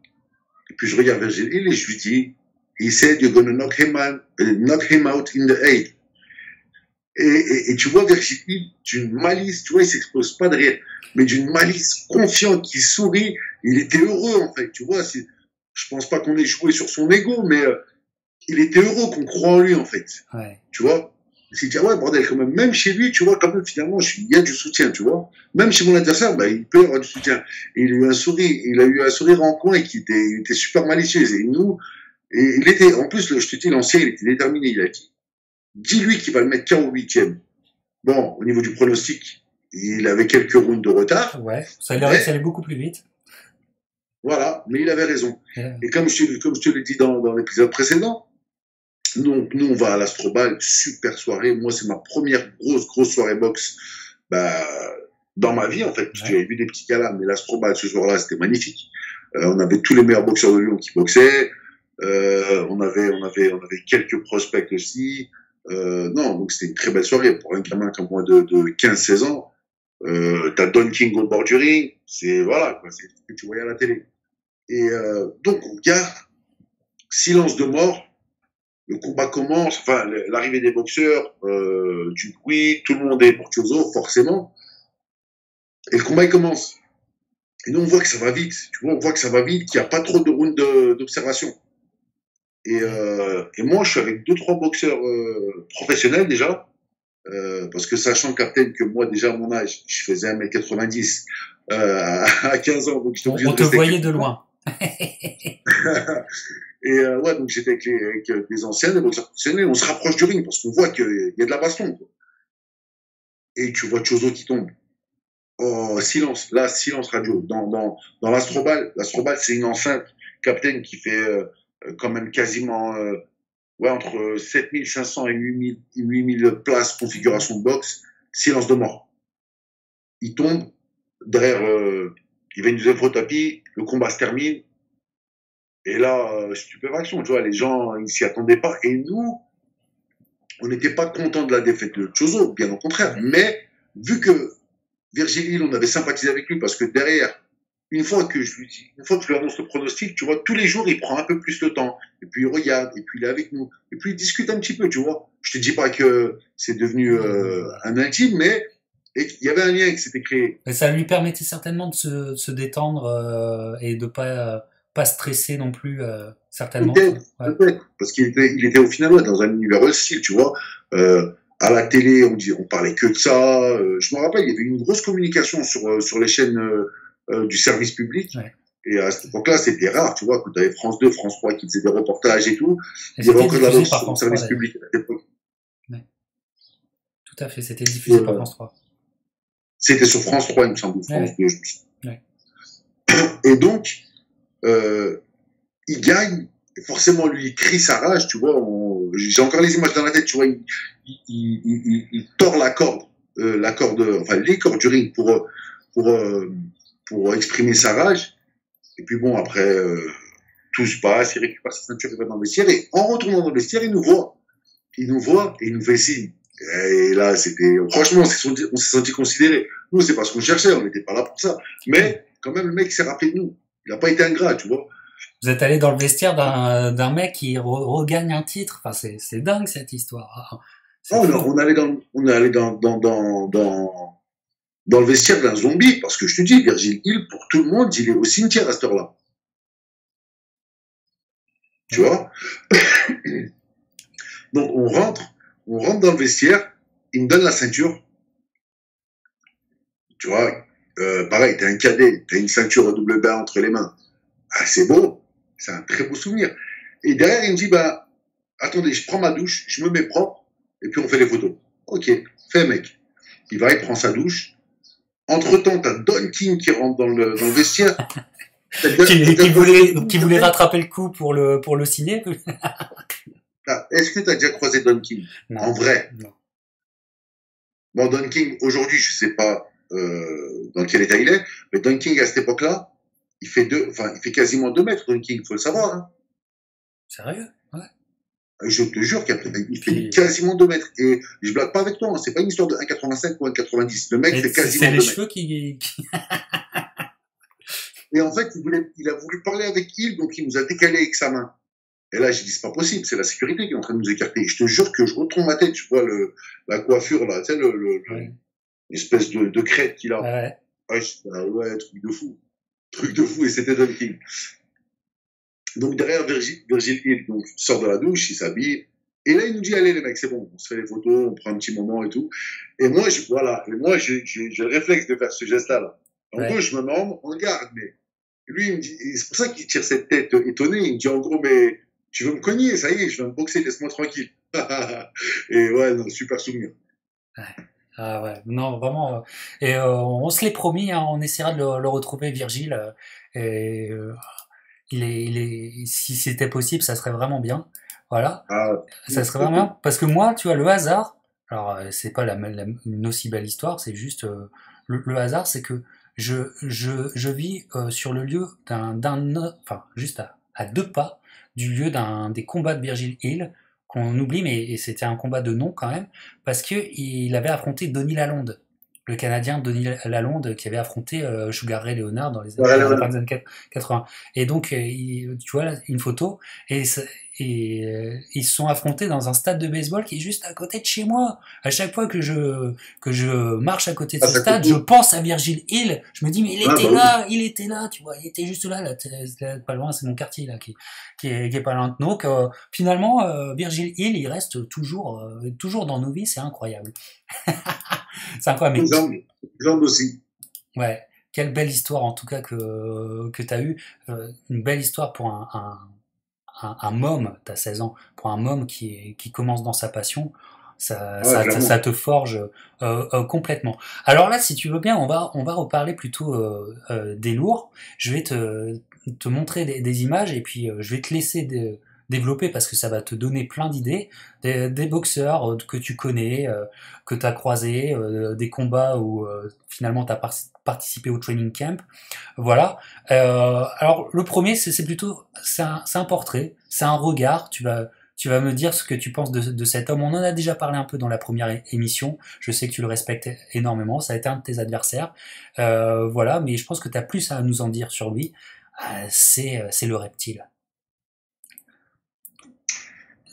et puis je regarde Virgil Hill et je lui dis, he said you're gonna knock him out, uh, knock him out in the eight. Et, et, et, tu vois Virgil Hill d'une malice, tu vois, il s'expose pas derrière, mais d'une malice confiante, qui sourit, il était heureux en fait, tu vois. Je pense pas qu'on ait joué sur son ego, mais euh, il était heureux qu'on croit en lui en fait. Ouais. Tu vois? Il s'est dit, ah ouais, bordel, quand même, même chez lui, tu vois, quand même, finalement, il y a du soutien, tu vois. Même chez mon adversaire, bah, il peut y avoir du soutien. Et il a eu un sourire, il a eu un sourire en coin qui était, il était super malicieux. Et nous, et il était, en plus, je te dis, l'ancien, il était déterminé, il a dit, dis-lui qu'il va le mettre qu'en huitième. Bon, au niveau du pronostic, il avait quelques rounds de retard. Ouais, ça allait, ça allait beaucoup plus vite. Voilà, mais il avait raison. Ouais. Et comme je, comme je te l'ai dit dans, dans l'épisode précédent, donc, nous, on va à l'Astrobal, super soirée. Moi, c'est ma première grosse, grosse soirée boxe bah, dans ma vie, en fait. Ouais. J'avais vu des petits gars là, mais l'Astrobal, ce soir-là, c'était magnifique. Euh, on avait tous les meilleurs boxeurs de Lyon qui boxaient. Euh, on, avait, on, avait, on avait quelques prospects aussi. Euh, non, donc c'était une très belle soirée. Pour un gamin comme moi de, de 15-16 ans, euh, t'as Don King au bord du ring. C'est, voilà, quoi, c'est ce que tu voyais à la télé. Et euh, donc, on regarde, silence de mort, le combat commence, enfin l'arrivée des boxeurs, euh, du bruit, tout le monde est Chozo, forcément. Et le combat il commence. Et nous on voit que ça va vite, tu vois, on voit que ça va vite, qu'il n'y a pas trop de rounds d'observation. Et, euh, et moi je suis avec deux trois boxeurs euh, professionnels déjà, euh, parce que sachant captain que moi déjà à mon âge, je faisais 1m90 euh, à 15 ans, donc on, on te voyait de loin. Et euh, ouais, donc j'étais avec, les, avec euh, des anciennes, des boxeurs professionnels, on se rapproche du ring parce qu'on voit qu'il y a de la baston. Quoi. Et tu vois Chozo qui tombe. Oh, silence, là, silence radio. Dans, dans, dans l'Astrobal, l'Astrobal, c'est une enceinte Captain qui fait euh, quand même quasiment euh, ouais, entre 7500 et 8000, 8000 places configuration de boxe. Silence de mort. Il tombe, derrière, euh, il va fois au tapis, le combat se termine, et là, euh, stupéfaction, tu vois, les gens, ils s'y attendaient pas. Et nous, on n'était pas contents de la défaite de Chozo, bien au contraire. Mais, vu que Virgil Hill, on avait sympathisé avec lui parce que derrière, une fois que je lui dis, une fois que je lui annonce le pronostic, tu vois, tous les jours, il prend un peu plus de temps. Et puis, il regarde, et puis il est avec nous. Et puis, il discute un petit peu, tu vois. Je te dis pas que c'est devenu euh, un intime, mais et il y avait un lien qui s'était créé. Mais ça lui permettait certainement de se, se détendre euh, et de pas pas stressé non plus, euh, certainement. Ouais. peut parce qu'il était, il était au final ouais, dans un univers hostile, tu vois. Euh, à la télé, on, dit, on parlait que de ça. Euh, je me rappelle, il y avait une grosse communication sur, euh, sur les chaînes euh, du service public. Ouais. Et à cette époque-là, c'était rare, tu vois, quand tu avais France 2, France 3 qui faisaient des reportages et tout. Et il y avait encore de la sur le service public à l'époque. Ouais. Tout à fait, c'était diffusé par France 3. C'était sur France 3, il me semble, France 2, je me. Et donc, euh, il gagne, forcément lui il crie sa rage, tu vois, j'ai encore les images dans la tête, tu vois, il, il, il, il tord la corde, euh, la corde, enfin les cordes du ring pour, pour, euh, pour exprimer sa rage, et puis bon, après, euh, tout se passe, il récupère sa ceinture, il va dans le vestiaire, et en retournant dans le vestiaire, il nous voit, il nous voit, et il nous fait signe. Et là, c'était, franchement, on s'est senti considéré. Nous, c'est parce qu'on cherchait, on n'était pas là pour ça. Mais, quand même, le mec s'est rappelé de nous. Il n'a pas été ingrat, tu vois. Vous êtes allé dans le vestiaire d'un mec qui re regagne un titre. Enfin, c'est dingue cette histoire. Oh, on, on, allait dans, on est allé dans, dans, dans, dans, dans le vestiaire d'un zombie, parce que je te dis, Virgil Hill, pour tout le monde, il est au cimetière à cette heure-là. Tu vois Donc on rentre, on rentre dans le vestiaire, il me donne la ceinture. Tu vois, euh, pareil, t'as un cadet, t'as une ceinture à double bas entre les mains. Ah, c'est beau, c'est un très beau souvenir. Et derrière, il me dit, bah, attendez, je prends ma douche, je me mets propre, et puis on fait les photos. Ok, fais mec. Il va, il prend sa douche. Entre-temps, t'as Don King qui rentre dans le, dans le vestiaire. qui, qui, voulait, qui voulait rattraper le coup pour le, pour le signer. Ah, est-ce que tu as déjà croisé Don King? Non. En vrai? Non. Bon, Don King, aujourd'hui, je sais pas euh, dans quel état il est, mais Don King, à cette époque-là, il fait deux, enfin, il fait quasiment deux mètres, Don King, faut le savoir. Hein. Sérieux? Ouais. Je te jure qu'il fait quasiment deux mètres. Et je blague pas avec toi, hein, c'est pas une histoire de 1,85 ou 1,90. Le mec fait C'est quasiment c'est deux les mètres. cheveux qui, qui- Et en fait, il, voulait, il a voulu parler avec il, donc il nous a décalé avec sa main. Et là, j'ai dit, c'est pas possible, c'est la sécurité qui est en train de nous écarter. Et je te jure que je retourne ma tête, je vois le, la coiffure, là, tu sais, le, le, le- Ouais. L'espèce de, de crête qu'il a. Ouais. Ouais, ah ouais, truc de fou. Truc de fou, et c'était Don King. Donc derrière Virgil, Virgil Hill, donc, sort de la douche, il s'habille. Et là, il nous dit, allez les mecs, c'est bon, on se fait les photos, on prend un petit moment et tout. Et moi, je, voilà, et moi, j'ai le réflexe de faire ce geste-là. Là. En Ouais. gros, je me mets en garde, mais lui, il me dit, c'est pour ça qu'il tire cette tête étonnée. Il me dit, en gros, mais tu veux me cogner, ça y est, je vais me boxer, laisse-moi tranquille. et ouais, non, super souvenir. Ah ouais, non, vraiment. euh, Et euh, on se l'est promis, hein, on essaiera de le, le retrouver, Virgile. euh, Et euh, il est, il est, si c'était possible, ça serait vraiment bien. Voilà, Ah, ça serait vraiment bien. Parce que moi, tu vois, le hasard, alors c'est pas la, la- une aussi belle histoire, c'est juste euh, le, le hasard, c'est que je, je, je vis sur le lieu d'un, d'un, enfin, juste à, à deux pas du lieu d'un des combats de Virgil Hill qu'on oublie, mais c'était un combat de nom quand même, parce que il avait affronté Donny Lalonde, le Canadien Donny Lalonde qui avait affronté euh, Sugar Ray Leonard dans les années, ouais, dans les années 80. Et donc, euh, il- tu vois là, une photo, et, et euh, ils se sont affrontés dans un stade de baseball qui est juste à côté de chez moi. À chaque fois que je que je marche à côté de Ah, ce stade, je pense à Virgil Hill. Je me dis mais il Ah, était bah oui. là, il était là, tu vois, il était juste là, là, là, pas loin, c'est mon quartier là qui qui est, qui est pas loin. Donc euh, finalement, euh, Virgil Hill, il reste toujours euh, toujours dans nos vies, c'est incroyable. c'est incroyable. Mais jambes aussi. Ouais, quelle belle histoire en tout cas que, que tu as eu. Euh, une belle histoire pour un, un, un, un môme, tu as 16 ans, pour un môme qui, est, qui commence dans sa passion. Ça, Ouais, ça, ça te forge euh, euh, complètement. Alors là, si tu veux bien, on va, on va reparler plutôt euh, euh, des lourds. Je vais te, te montrer des, des images et puis euh, je vais te laisser de- développer parce que ça va te donner plein d'idées. Des, des boxeurs euh, que tu connais, euh, que tu as croisés, euh, des combats où finalement tu as participé au training camp. Voilà. Alors le premier, c'est plutôt, c'est un, un portrait, c'est un regard. Tu vas, tu vas me dire ce que tu penses de, de cet homme. On en a déjà parlé un peu dans la première émission. Je sais que tu le respectes énormément. Ça a été un de tes adversaires. Euh, voilà, mais je pense que tu as plus à nous en dire sur lui. Euh, c'est le reptile.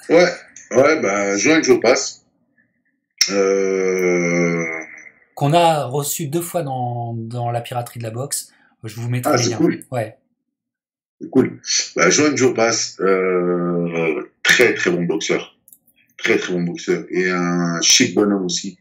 Ouais, ouais, bah, Joan Joe passe. Euh... Qu'on a reçu deux fois dans, dans la piraterie de la boxe. Je vous mettrai Ah, les c'est liens. cool. Ouais. C'est cool. Bah, Joan Joe passe, euh, très très bon boxeur. Très très bon boxeur. Et un chic bonhomme aussi.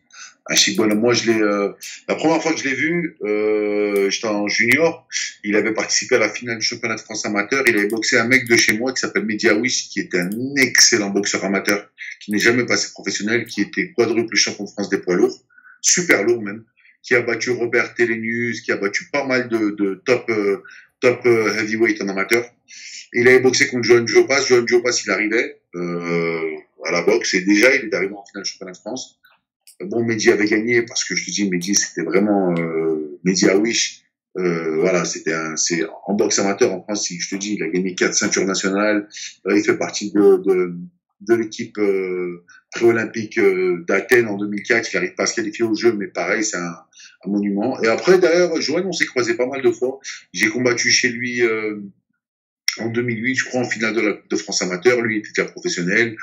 Chic bonhomme. Moi, je l'ai, euh, la première fois que je l'ai vu, euh, j'étais en junior. Il avait participé à la finale du championnat de France amateur. Il avait boxé un mec de chez moi qui s'appelle Mediawish, qui était un excellent boxeur amateur, qui n'est jamais passé professionnel, qui était quadruple champion de France des poids lourds. Super lourd même. Qui a battu Robert Telenius, qui a battu pas mal de, de top, euh, top euh, heavyweight en amateur. Il avait boxé contre Johan Jopas. Johan Jopas, il arrivait euh, à la boxe et déjà, il est arrivé en finale du championnat de France. Bon, Mehdi avait gagné parce que je te dis, Mehdi, c'était vraiment euh, Mehdi Awish. Euh, voilà, c'était un, c'est en boxe amateur en France. Je te dis, il a gagné quatre ceintures nationales. Euh, il fait partie de de, de l'équipe euh, pré-olympique euh, d'Athènes en 2004. Il n'arrive pas à se qualifier au jeu, mais pareil, c'est un, un monument. Et après, derrière, Johan, on s'est croisé pas mal de fois. J'ai combattu chez lui euh, en 2008, je crois, en finale de de France amateur. Lui, il était déjà professionnel.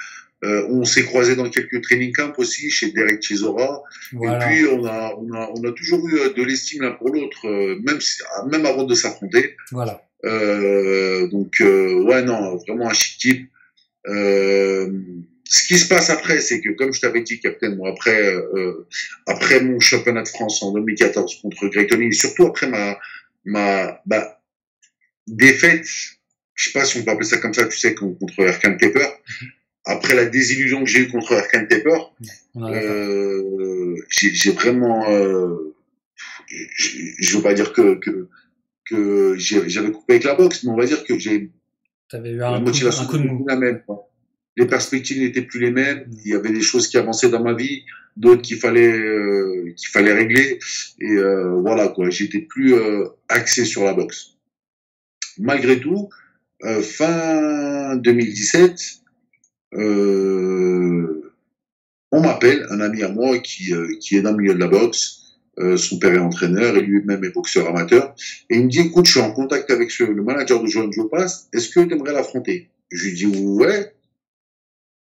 Euh, on s'est croisé dans quelques training camps aussi, chez Derek Chisora. Voilà. Et puis, on a, on a, on a toujours eu euh, de l'estime l'un pour l'autre, euh, même, si- même avant de s'affronter. voilà. Euh, donc, euh, ouais, non, vraiment un chic type. Euh, ce qui se passe après, c'est que, comme je t'avais dit, Captain, moi, après, euh, après mon championnat de France en 2014 contre Greg Tommy, et surtout après ma, ma bah, défaite, je sais pas si on peut appeler ça comme ça, tu sais, contre Erkan Tepper, après la désillusion que j'ai eue contre Erkan Tepper, euh, j'ai vraiment, euh, je, je veux pas dire que, que, que j'avais coupé avec la boxe, mais on va dire que j'ai, T'avais eu un, coup, un coup de mou. La même, quoi les perspectives n'étaient plus les mêmes. Il y avait des choses qui avançaient dans ma vie, d'autres qu'il fallait euh, qu'il fallait régler. Et euh, voilà quoi, j'étais plus euh, axé sur la boxe. Malgré tout, euh, fin 2017, euh, on m'appelle, un ami à moi qui qui est dans le milieu de la boxe. son père est entraîneur et lui-même est boxeur amateur. Et il me dit, écoute, je suis en contact avec ce, le manager de Joan Jopas, est-ce que tu aimerais l'affronter? Je lui dis, ouais,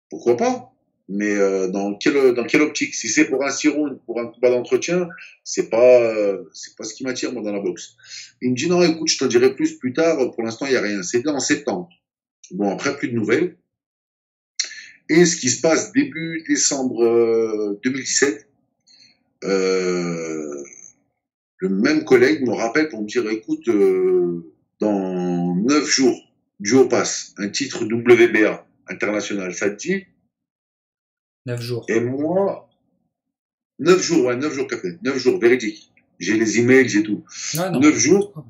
pourquoi pas? Mais euh, dans quelle dans quelle optique? Si c'est pour un sirop, pour un combat d'entretien, c'est pas euh, c'est pas ce qui m'attire moi dans la boxe. Il me dit non, écoute, je te dirai plus plus tard. Pour l'instant, il y a rien. C'était en septembre. Bon, après plus de nouvelles. Et ce qui se passe début décembre 2017, euh, euh, le même collègue me rappelle pour me dire écoute, euh, dans neuf jours, duo passe, un titre WBA international, ça te dit? 9 jours. Et moi, 9 jours, ouais, 9 jours, capitaine. 9 jours, véridique. J'ai les emails, j'ai tout. Non, non, 9 jours. Oh,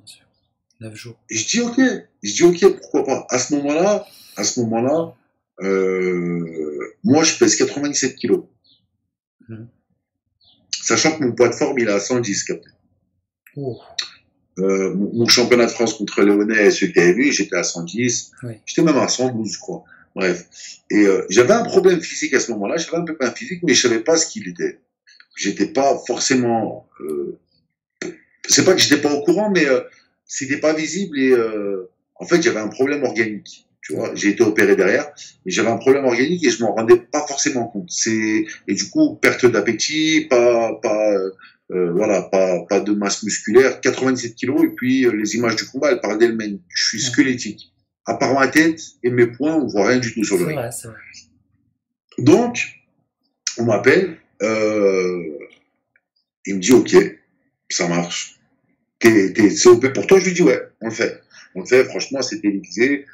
9 jours. Et je dis, OK. Je dis, OK, pourquoi pas. À ce moment-là, à ce moment-là, euh, moi, je pèse 97 kilos. Mmh. Sachant que mon poids de forme, il est à 110, capitaine. Oh. Euh, mon, championnat de France contre Léonet et ceux qui avaient vu, j'étais à 110. Oui. J'étais même à 112, je crois. Bref. Et euh, j'avais un problème physique à ce moment-là. J'avais un pépin physique, mais je savais pas ce qu'il était. J'étais pas forcément. Euh, c'est pas que j'étais pas au courant, mais euh, c'était pas visible et euh, en fait j'avais un problème organique. Tu vois, j'ai été opéré derrière, mais j'avais un problème organique et je m'en rendais pas forcément compte. C'est et du coup perte d'appétit, pas pas euh, voilà, pas pas de masse musculaire, 97 kilos et puis les images du combat elles parlent d'elles-mêmes. Je suis squelettique à part ma tête et mes poings, on voit rien du tout sur le ring. Donc, on m'appelle, euh, il me dit ok, ça marche. T'es, t'es COP pour toi? Je lui dis ouais, on le fait. On le fait, franchement, c'était télévisé.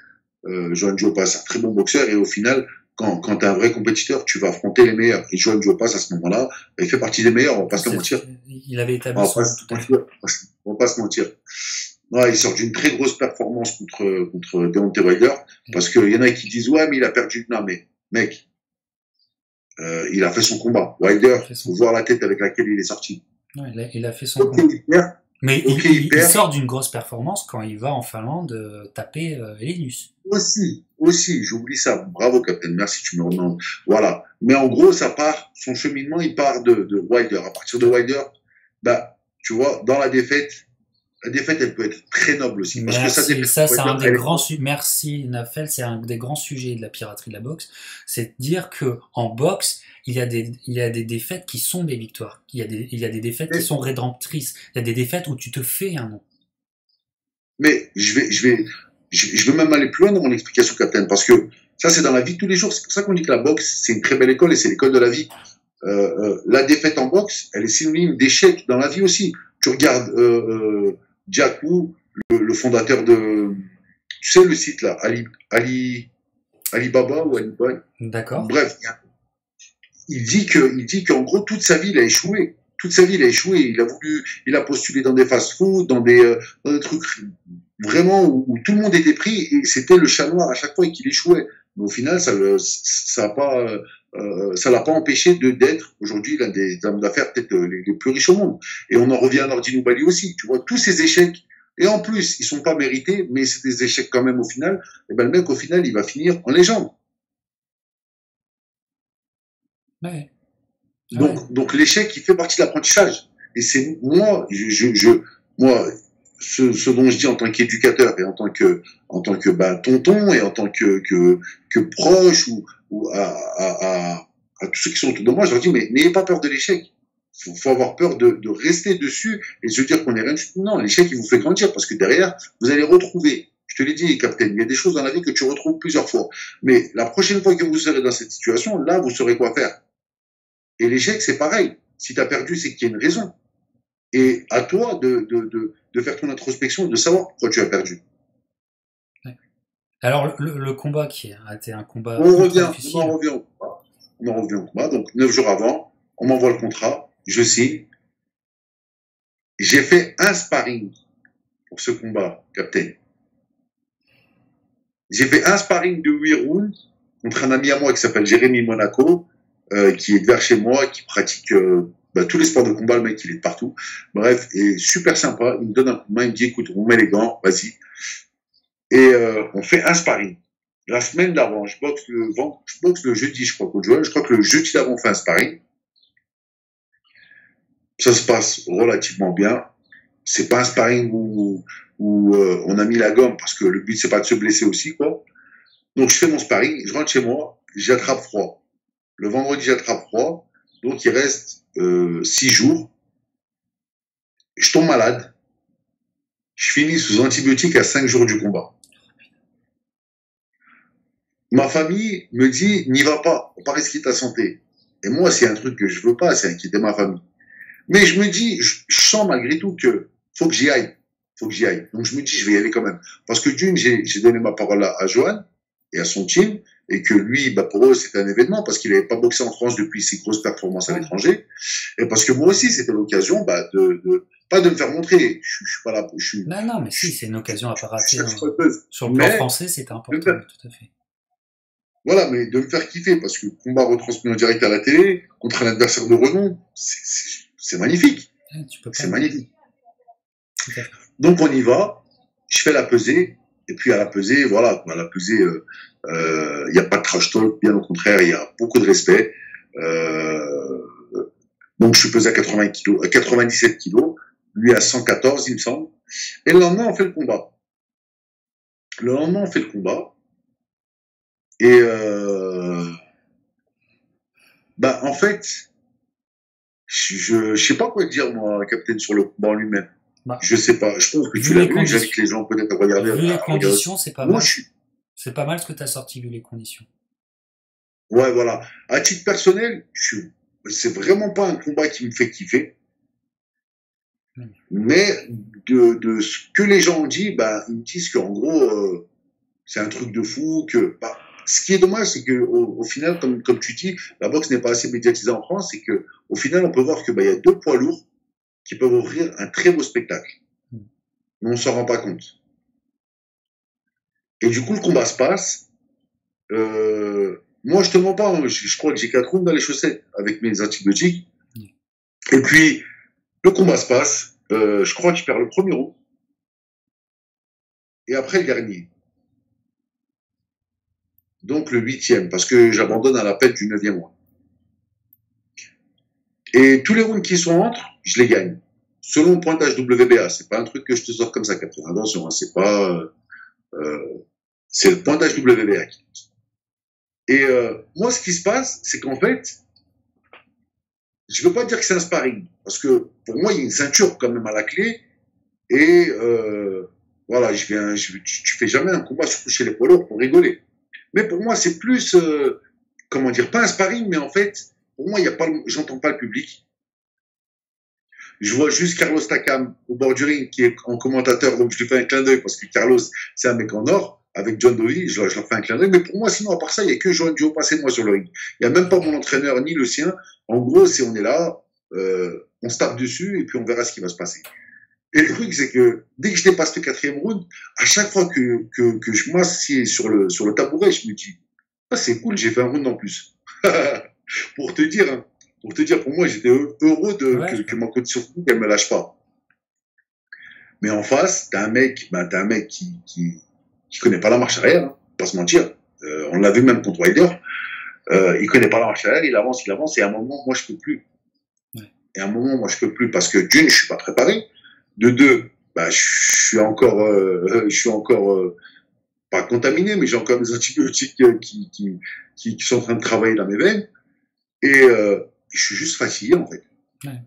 Euh, Joan Joe passe un très bon boxeur et au final, quand, quand tu es un vrai compétiteur, tu vas affronter les meilleurs. Et Joan Joe passe à ce moment-là, il fait partie des meilleurs, on va pas se mentir. Il avait établi on va, pas, on va pas se mentir. Il sort d'une très grosse performance contre, contre Deontay Wilder, parce qu'il y en a qui disent, ouais, mais il a perdu. Non, mais, mec, euh, il a fait son combat. Wilder, faut voir la tête avec laquelle il est sorti. Il, a, il, a, fait son combat. Mais il, il, sort d'une grosse performance quand il va en Finlande euh, taper euh, Elinus. Aussi, aussi, j'oublie ça. Bravo, Captain. Merci, tu me remontes. Voilà. Mais en gros, ça part, son cheminement, il part de, de Wilder. À partir de Wilder, bah, tu vois, dans la défaite, la défaite, elle peut être très noble aussi. Parce que ça, ça c'est un des grands Merci Nafel, c'est un des grands sujets de la piraterie de la boxe. C'est de dire que en boxe, il y a des, il y a des défaites qui sont des victoires. Il y a des, il y a des défaites qui sont rédemptrices. Il y a des défaites où tu te fais un nom. Mais je vais, je vais, je, veux même aller plus loin dans mon explication, Captain, parce que ça, c'est dans la vie de tous les jours. C'est pour ça qu'on dit que la boxe, c'est une très belle école et c'est l'école de la vie. Euh, euh, la défaite en boxe, elle est synonyme d'échec dans la vie aussi. Tu regardes euh Jaku, le, fondateur de, tu sais le site là, Ali, Ali, Alibaba ou Alibaba. D'accord. Bref, il dit que, il dit qu'en gros toute sa vie il a échoué. Toute sa vie il a échoué. Il a voulu, il a postulé dans des fast-food, dans des, euh, dans des trucs vraiment où, tout le monde était pris et c'était le chat noir à chaque fois qu'il échouait. Mais au final, ça, ça a pas, euh, ça l'a pas empêché de d'être aujourd'hui l'un des hommes d'affaires peut-être euh, les, plus riches au monde. Et on en revient à Nordine Bali aussi. Tu vois, tous ces échecs, et en plus, ils sont pas mérités, mais c'est des échecs quand même au final. Et ben le mec, au final, il va finir en légende. Ouais. Donc, donc l'échec, il fait partie de l'apprentissage. Et c'est moi, je, je, je moi, ce, ce, dont je dis en tant qu'éducateur et en tant que, en tant que bah, tonton et en tant que, que, que proche ou, ou à, tous ceux qui sont autour de moi, je leur dis, mais n'ayez pas peur de l'échec. Il faut, avoir peur de, rester dessus et se dire qu'on est rien. Non, l'échec, il vous fait grandir parce que derrière, vous allez retrouver, je te l'ai dit, Captain, il y a des choses dans la vie que tu retrouves plusieurs fois. Mais la prochaine fois que vous serez dans cette situation, là, vous saurez quoi faire. Et l'échec, c'est pareil. Si tu as perdu, c'est qu'il y a une raison. Et à toi de, de faire ton introspection, de savoir pourquoi tu as perdu. Alors, le, le, combat qui a été un combat. On revient, on en revient au combat. On en revient au combat. Donc, neuf jours avant, on m'envoie le contrat, je signe. J'ai fait un sparring pour ce combat, Captain. J'ai fait un sparring de 8 rounds contre un ami à moi qui s'appelle Jérémy Monaco, euh, qui est vers chez moi, qui pratique euh, bah, tous les sports de combat, le mec il est partout. Bref, et super sympa. Il me donne un coup de main, il me dit écoute, on met les gants, vas-y. Et euh, on fait un sparring. La semaine d'avant, je boxe le je boxe le jeudi, je crois, Je crois que le jeudi d'avant, on fait un sparring. Ça se passe relativement bien. C'est pas un sparring où, où euh, on a mis la gomme parce que le but c'est pas de se blesser aussi, quoi. Donc je fais mon sparring, je rentre chez moi, j'attrape froid. Le vendredi, j'attrape froid. Donc il reste euh, six jours. Je tombe malade. Je finis sous antibiotiques à cinq jours du combat. Ma famille me dit, n'y va pas, on pas risquer ta santé. Et moi, c'est un truc que je veux pas, c'est inquiéter ma famille. Mais je me dis, je, sens malgré tout que faut que j'y aille. Faut que j'y aille. Donc je me dis, je vais y aller quand même. Parce que d'une, j'ai donné ma parole à, à Joanne et à son team, et que lui, bah, pour eux, c'était un événement parce qu'il n'avait pas boxé en France depuis ses grosses performances à l'étranger, et parce que moi aussi, c'était l'occasion bah, de, de, pas de me faire montrer. Je, je suis pas là. Je suis, non, non, mais si, c'est une occasion à pas rater. Hein. Sur le plan français, c'était important, tout à fait. Voilà, mais de me faire kiffer parce que combat retransmis en direct à la télé contre un adversaire de renom, c'est magnifique. c'est magnifique. Donc on y va, je fais la pesée, et puis à la pesée, voilà, à la pesée, il euh, n'y euh, a pas de trash talk, bien au contraire, il y a beaucoup de respect. Euh, donc je suis pesé à 80 kg, à 97 kg, lui à 114, il me semble. Et le lendemain, on fait le combat. Le lendemain, on fait le combat. Et euh, bah en fait, je, je sais pas quoi dire moi, Captain, sur le combat lui-même. Bah, je sais pas. Je pense que tu l'as vu. J'invite les gens peut-être à regarder. Vu les conditions, c'est pas mal. C'est pas mal ce que tu as sorti vu les conditions. Ouais, voilà. À titre personnel, je c'est vraiment pas un combat qui me fait kiffer. Hmm. Mais de, de, ce que les gens ont dit, bah, ils me disent qu'en gros, euh, c'est un truc de fou, que, bah, ce qui est dommage, c'est que au, final, comme, tu dis, la boxe n'est pas assez médiatisée en France, c'est que au final, on peut voir que bah, y a deux poids lourds qui peuvent offrir un très beau spectacle. Mais on s'en rend pas compte. Et du coup, le combat se passe. Euh, moi, je te mens pas. Hein. Je, crois que j'ai quatre rounds dans les chaussettes avec mes antibiotiques. Et puis, le combat se passe. Euh, je crois que je perds le premier round. Et après, le dernier donc le huitième, parce que j'abandonne à la peine du neuvième mois. Et tous les rounds qui sont entre, je les gagne. Selon le pointage WBA, c'est pas un truc que je te sors comme ça, Catherine. Attention, hein, c'est pas, euh, c'est le pointage WBA qui Et euh, moi, ce qui se passe, c'est qu'en fait, je veux pas dire que c'est un sparring, parce que pour moi, il y a une ceinture quand même à la clé, et euh, voilà, je viens, tu, fais jamais un combat sur chez les poids pour rigoler. Mais pour moi, c'est plus, euh, comment dire, pas un sparring, mais en fait, pour moi, il y a pas, j'entends pas le public. Je vois juste Carlos Takam au bord du ring qui est en commentateur, donc je lui fais un clin d'œil parce que Carlos, c'est un mec en or. Avec John Dowie, je, leur fais un clin d'œil. Mais pour moi, sinon, à part ça, il y a que Joan Joe passé moi sur le ring. Il y a même pas mon entraîneur ni le sien. En gros, si on est là, euh, on se tape dessus et puis on verra ce qui va se passer. Et le truc, c'est que dès que je dépasse le quatrième round, à chaque fois que, que, que je m'assieds sur le, sur le tabouret, je me dis, ah, c'est cool, j'ai fait un round en plus. pour te dire, hein, pour te dire, pour moi, j'étais heureux de, que, que, ma côte sur elle me lâche pas. Mais en face, t'as un mec, ben, t'as un mec qui, qui, qui connaît pas la marche arrière, hein, pas se mentir. Euh, on l'a vu même contre Wilder. Euh, il connaît pas la marche arrière, il avance, il avance, et à un moment, moi, je peux plus. Et à un moment, moi, je peux plus parce que d'une, je suis pas préparé. De deux, bah, je suis encore, euh, je suis encore euh, pas contaminé, mais j'ai encore des antibiotiques euh, qui, qui, qui, sont en train de travailler dans mes veines. Et euh, je suis juste fatigué, en fait. Ouais.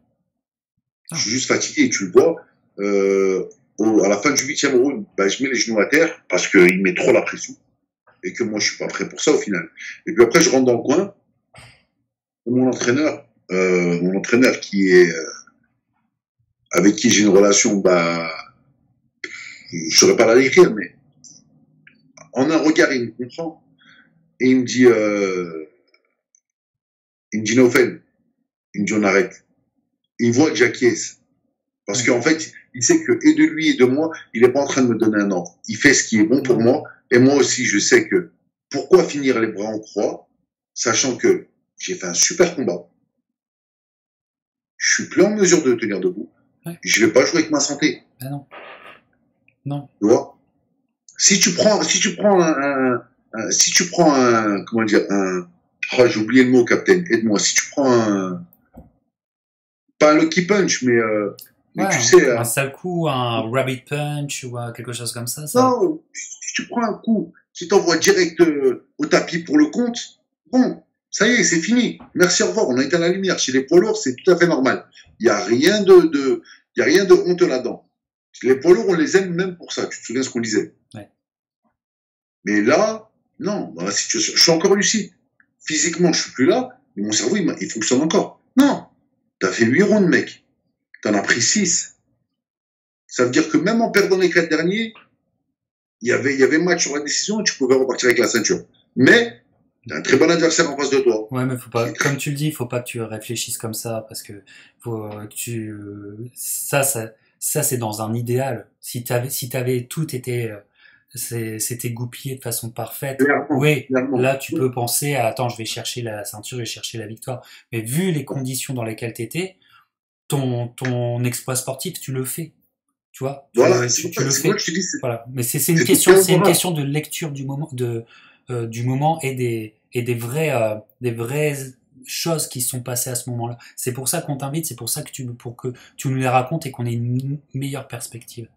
Je suis juste fatigué, et tu le vois. Euh, au, à la fin du huitième round, bah, je mets les genoux à terre parce qu'il met trop la pression et que moi je suis pas prêt pour ça au final. Et puis après je rentre dans le coin. Mon entraîneur, euh, mon entraîneur qui est euh, avec qui j'ai une relation, bah, je saurais pas la décrire, mais en un regard il me comprend et il me dit, euh, il me dit Nofel, il me dit on arrête. Il voit que j'acquiesce. Parce qu'en fait, il sait que, et de lui et de moi, il n'est pas en train de me donner un ordre. Il fait ce qui est bon pour moi. Et moi aussi, je sais que, pourquoi finir les bras en croix, sachant que j'ai fait un super combat. Je suis plus en mesure de tenir debout. Ouais. Je vais pas jouer avec ma santé. Ben non. Non. Tu vois? Si tu prends, si tu prends un, si tu prends un, comment dire, un, oh, j'ai oublié le mot, Captain, aide-moi. Si tu prends un, pas un lucky punch, mais, euh, mais Ouais, tu sais, un un- sale coup, un rabbit punch ou euh, quelque chose comme ça. ça. Non, si tu prends un coup qui t'envoie direct euh, au tapis pour le compte, bon, ça y est, c'est fini. Merci, au revoir. On a été à la lumière. Chez les poids lourds, c'est tout à fait normal. Il n'y a rien de, de, il y a rien de honteux là-dedans. Les poids lourds, on les aime même pour ça. Tu te souviens ce qu'on disait? Ouais. Mais là, non, dans la situation, je suis encore lucide. Physiquement, je suis plus là, mais mon cerveau, il, fonctionne encore. Non. T'as fait 8 rounds, mec. T'en as pris 6. Ça veut dire que même en perdant les quatre derniers, il y avait, il y avait match sur la décision et tu pouvais repartir avec la ceinture. Mais, un très bon adversaire en face de toi. Ouais, mais faut pas, comme tu le dis, faut pas que tu réfléchisses comme ça parce que faut, tu, ça, ça, ça c'est dans un idéal. Si t'avais, si t'avais tout été, c'est- c'était goupillé de façon parfaite. Oui, là tu peux penser à, attends, je vais chercher la ceinture, je vais chercher la victoire. Mais vu les conditions dans lesquelles t'étais, ton, ton exploit sportif, tu le fais. Tu vois? Voilà, tu, le fais. moi que je te dis, c'est- Voilà, mais c'est une question, c'est une question de lecture du moment, de euh, du moment et des et des vrais euh, des vraies choses qui sont passées à ce moment-là. C'est pour ça qu'on t'invite, c'est pour ça que tu pour que tu nous les racontes et qu'on ait une meilleure perspective.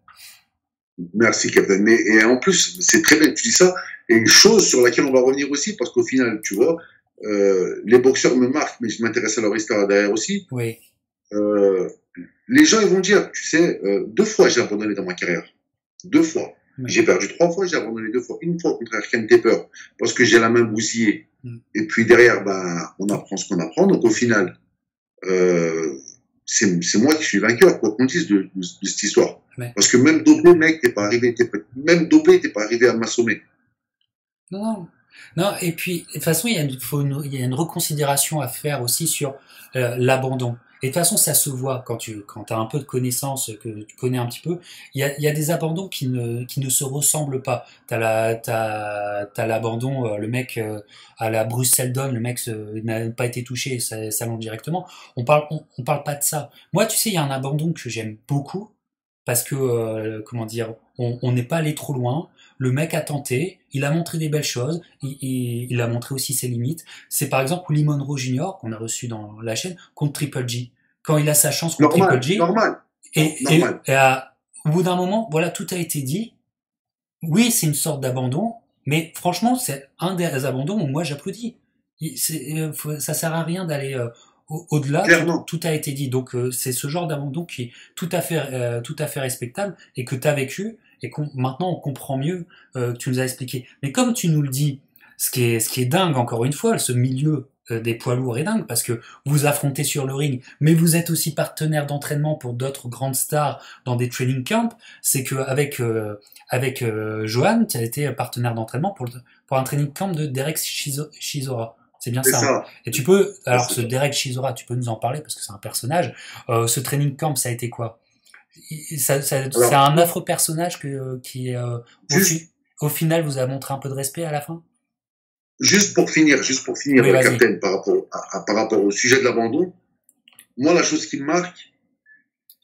Merci, Captain. Mais, et en plus, c'est très bien que tu dis ça. Et une chose sur laquelle on va revenir aussi, parce qu'au final, tu vois, euh, les boxeurs me marquent, mais je m'intéresse à leur histoire derrière aussi. Oui, Euh, les gens, ils vont dire, tu sais, euh, deux fois j'ai abandonné dans ma carrière. Deux fois. J'ai perdu trois fois, j'ai abandonné deux fois. Une fois contre Erkan Tepper, parce que j'ai la main bousillée. Mm. Et puis derrière, ben, on apprend ce qu'on apprend. Donc au final, euh, c'est moi qui suis vainqueur, quoi qu'on dise de, de, de cette histoire. Ouais. Parce que même dopé, mec, t'es pas arrivé, t'es pas- même dopé, t'es pas arrivé à m'assommer. non, non, non. Et puis de toute façon, il y a une, faut une- il y a une reconsidération à faire aussi sur euh, l'abandon. Et de toute façon, ça se voit quand tu quand as un peu de connaissances, que tu connais un petit peu. Il y a, y a des abandons qui ne, qui ne se ressemblent pas. T'as, t'as l'abandon, euh, le mec euh, à la Bruce Seldon, le mec n'a pas été touché, ça s'allonge directement. On parle, on, parle pas de ça. Moi, tu sais, il y a un abandon que j'aime beaucoup parce que, euh, comment dire, on n'est pas allé trop loin. Le mec a tenté, il a montré des belles choses, il, il, il a montré aussi ses limites. C'est par exemple Willie Monroe Jr. qu'on a reçu dans la chaîne contre Triple G. Quand il a sa chance contre Normal, Triple G, normal. et, et, Normal. et à- au bout d'un moment, voilà, tout a été dit. Oui, c'est une sorte d'abandon, mais franchement, c'est un des abandons où moi j'applaudis. Euh, Ça sert à rien d'aller euh, au- au-delà. Clairement. tout, tout a été dit. Donc euh, c'est ce genre d'abandon qui est tout à fait, euh, tout à fait respectable et que tu as vécu et qu'on maintenant on comprend mieux euh, que tu nous as expliqué. Mais comme tu nous le dis, ce qui est, ce qui est dingue encore une fois, ce milieu des poids lourds est dingue parce que vous affrontez sur le ring, mais vous êtes aussi partenaire d'entraînement pour d'autres grandes stars dans des training camps. C'est que avec euh, avec euh, Johan, tu as été partenaire d'entraînement pour le- pour un training camp de Derek Chisora. C'est bien ça. hein ça. et tu peux, alors ce. Derek Chisora, tu peux nous en parler parce que c'est un personnage. Euh, ce training camp, ça a été quoi? C'est un affreux personnage que, qui, est, euh, au, fi- au final, vous a montré un peu de respect à la fin? Juste pour finir, juste pour finir, Oui. Captain, par rapport, à- à- par rapport au sujet de l'abandon, moi, la chose qui me marque,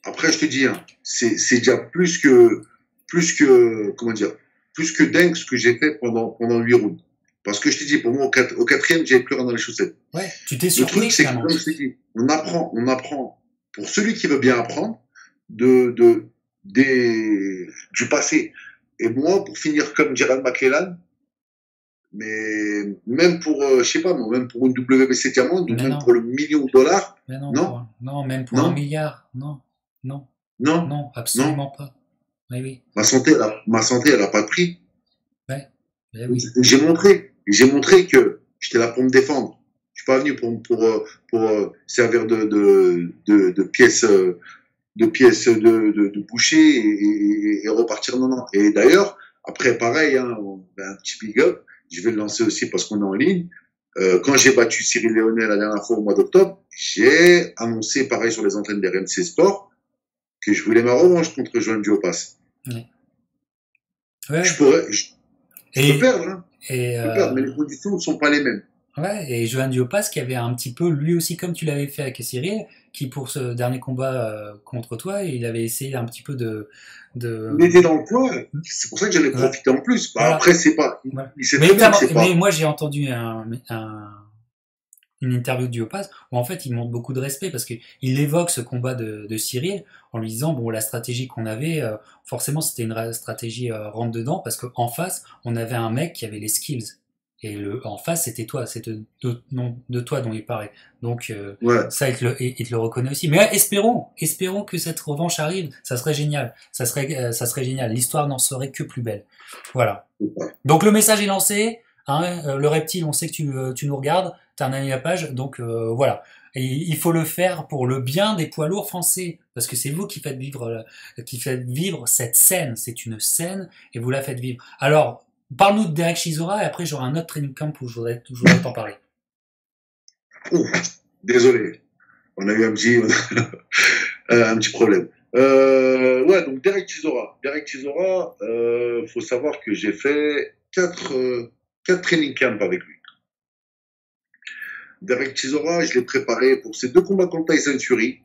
après, je te dis, hein, c'est c'est déjà plus que, plus que, comment dire, plus que dingue ce que j'ai fait pendant, pendant huit rounds. Parce que je te dis, pour moi, au, quat- au quatrième, j'avais plus rien dans les chaussettes. Ouais, tu t'es Le truc, c'est que, comme je t'ai dit, on apprend, on apprend, pour celui qui veut bien apprendre, de, de, des, du passé. Et moi, pour finir comme Gerald McClellan, mais même pour, euh, je sais pas, même pour une WBC diamant, ou même non. pour le million de dollars, non, Non. même pour Non. un milliard. Non, non, non, non, absolument pas. Oui, oui. Ma santé, elle a, ma santé, elle a pas. Ouais. Eh oui. J'ai montré, j'ai montré que j'étais là pour me défendre. Je suis pas venu pour pour euh, pour, euh, servir de de de, de pièce de pièce de, de, de boucher et, et, et, repartir. Non, non. Et d'ailleurs, après, pareil, hein, on a un petit big up. Je vais le lancer aussi parce qu'on est en ligne. Euh, quand j'ai battu Cyril Léonet la dernière fois au mois d'octobre, j'ai annoncé, pareil sur les antennes des RMC Sport, que je voulais ma revanche contre Joan Duopas. Ouais. Ouais, Je pourrais, je, je Et- peux perdre, hein. et, Je peux euh, perdre, mais les conditions ne sont pas les mêmes. Ouais, et Johan Diopas qui avait un petit peu, lui aussi, comme tu l'avais fait avec Cyril, qui pour ce dernier combat euh, contre toi, il avait essayé un petit peu de. de... Il était dans le coin, c'est pour ça que j'allais Voilà. profiter en plus. Bah, Voilà. Après, c'est pas. Voilà. Il sait Mais, bien pas. moi, j'ai entendu un, un- une interview de Diopas où en fait il montre beaucoup de respect parce qu'il évoque ce combat de, de Cyril en lui disant bon la stratégie qu'on avait euh, forcément c'était une ra- stratégie euh, rentre dedans parce qu'en face on avait un mec qui avait les skills et le en face c'était toi c'était de, de, de toi dont il parlait donc euh, Ouais. ça il te, le, il te le reconnaît aussi mais espérons espérons que cette revanche arrive ça serait génial ça serait euh, ça serait génial l'histoire n'en serait que plus belle voilà c'est donc le message est lancé. Hein, euh, le reptile, on sait que tu, euh, tu nous regardes, t'as un ami à page, donc euh, voilà. Et il faut le faire pour le bien des poids lourds français, parce que c'est vous qui faites vivre, qui faites vivre cette scène. C'est une scène et vous la faites vivre. Alors, parle-nous de Derek Chisora et après j'aurai un autre training camp où je voudrais, voudrais t'en parler. Ouf, désolé. On a eu un petit, euh, problème. Euh, ouais, donc Derek Chisora. Derek Chisora, euh, faut savoir que j'ai fait quatre, euh, quatre training camps avec lui. Derek Chisora, je l'ai préparé pour ses deux combats contre Tyson Fury,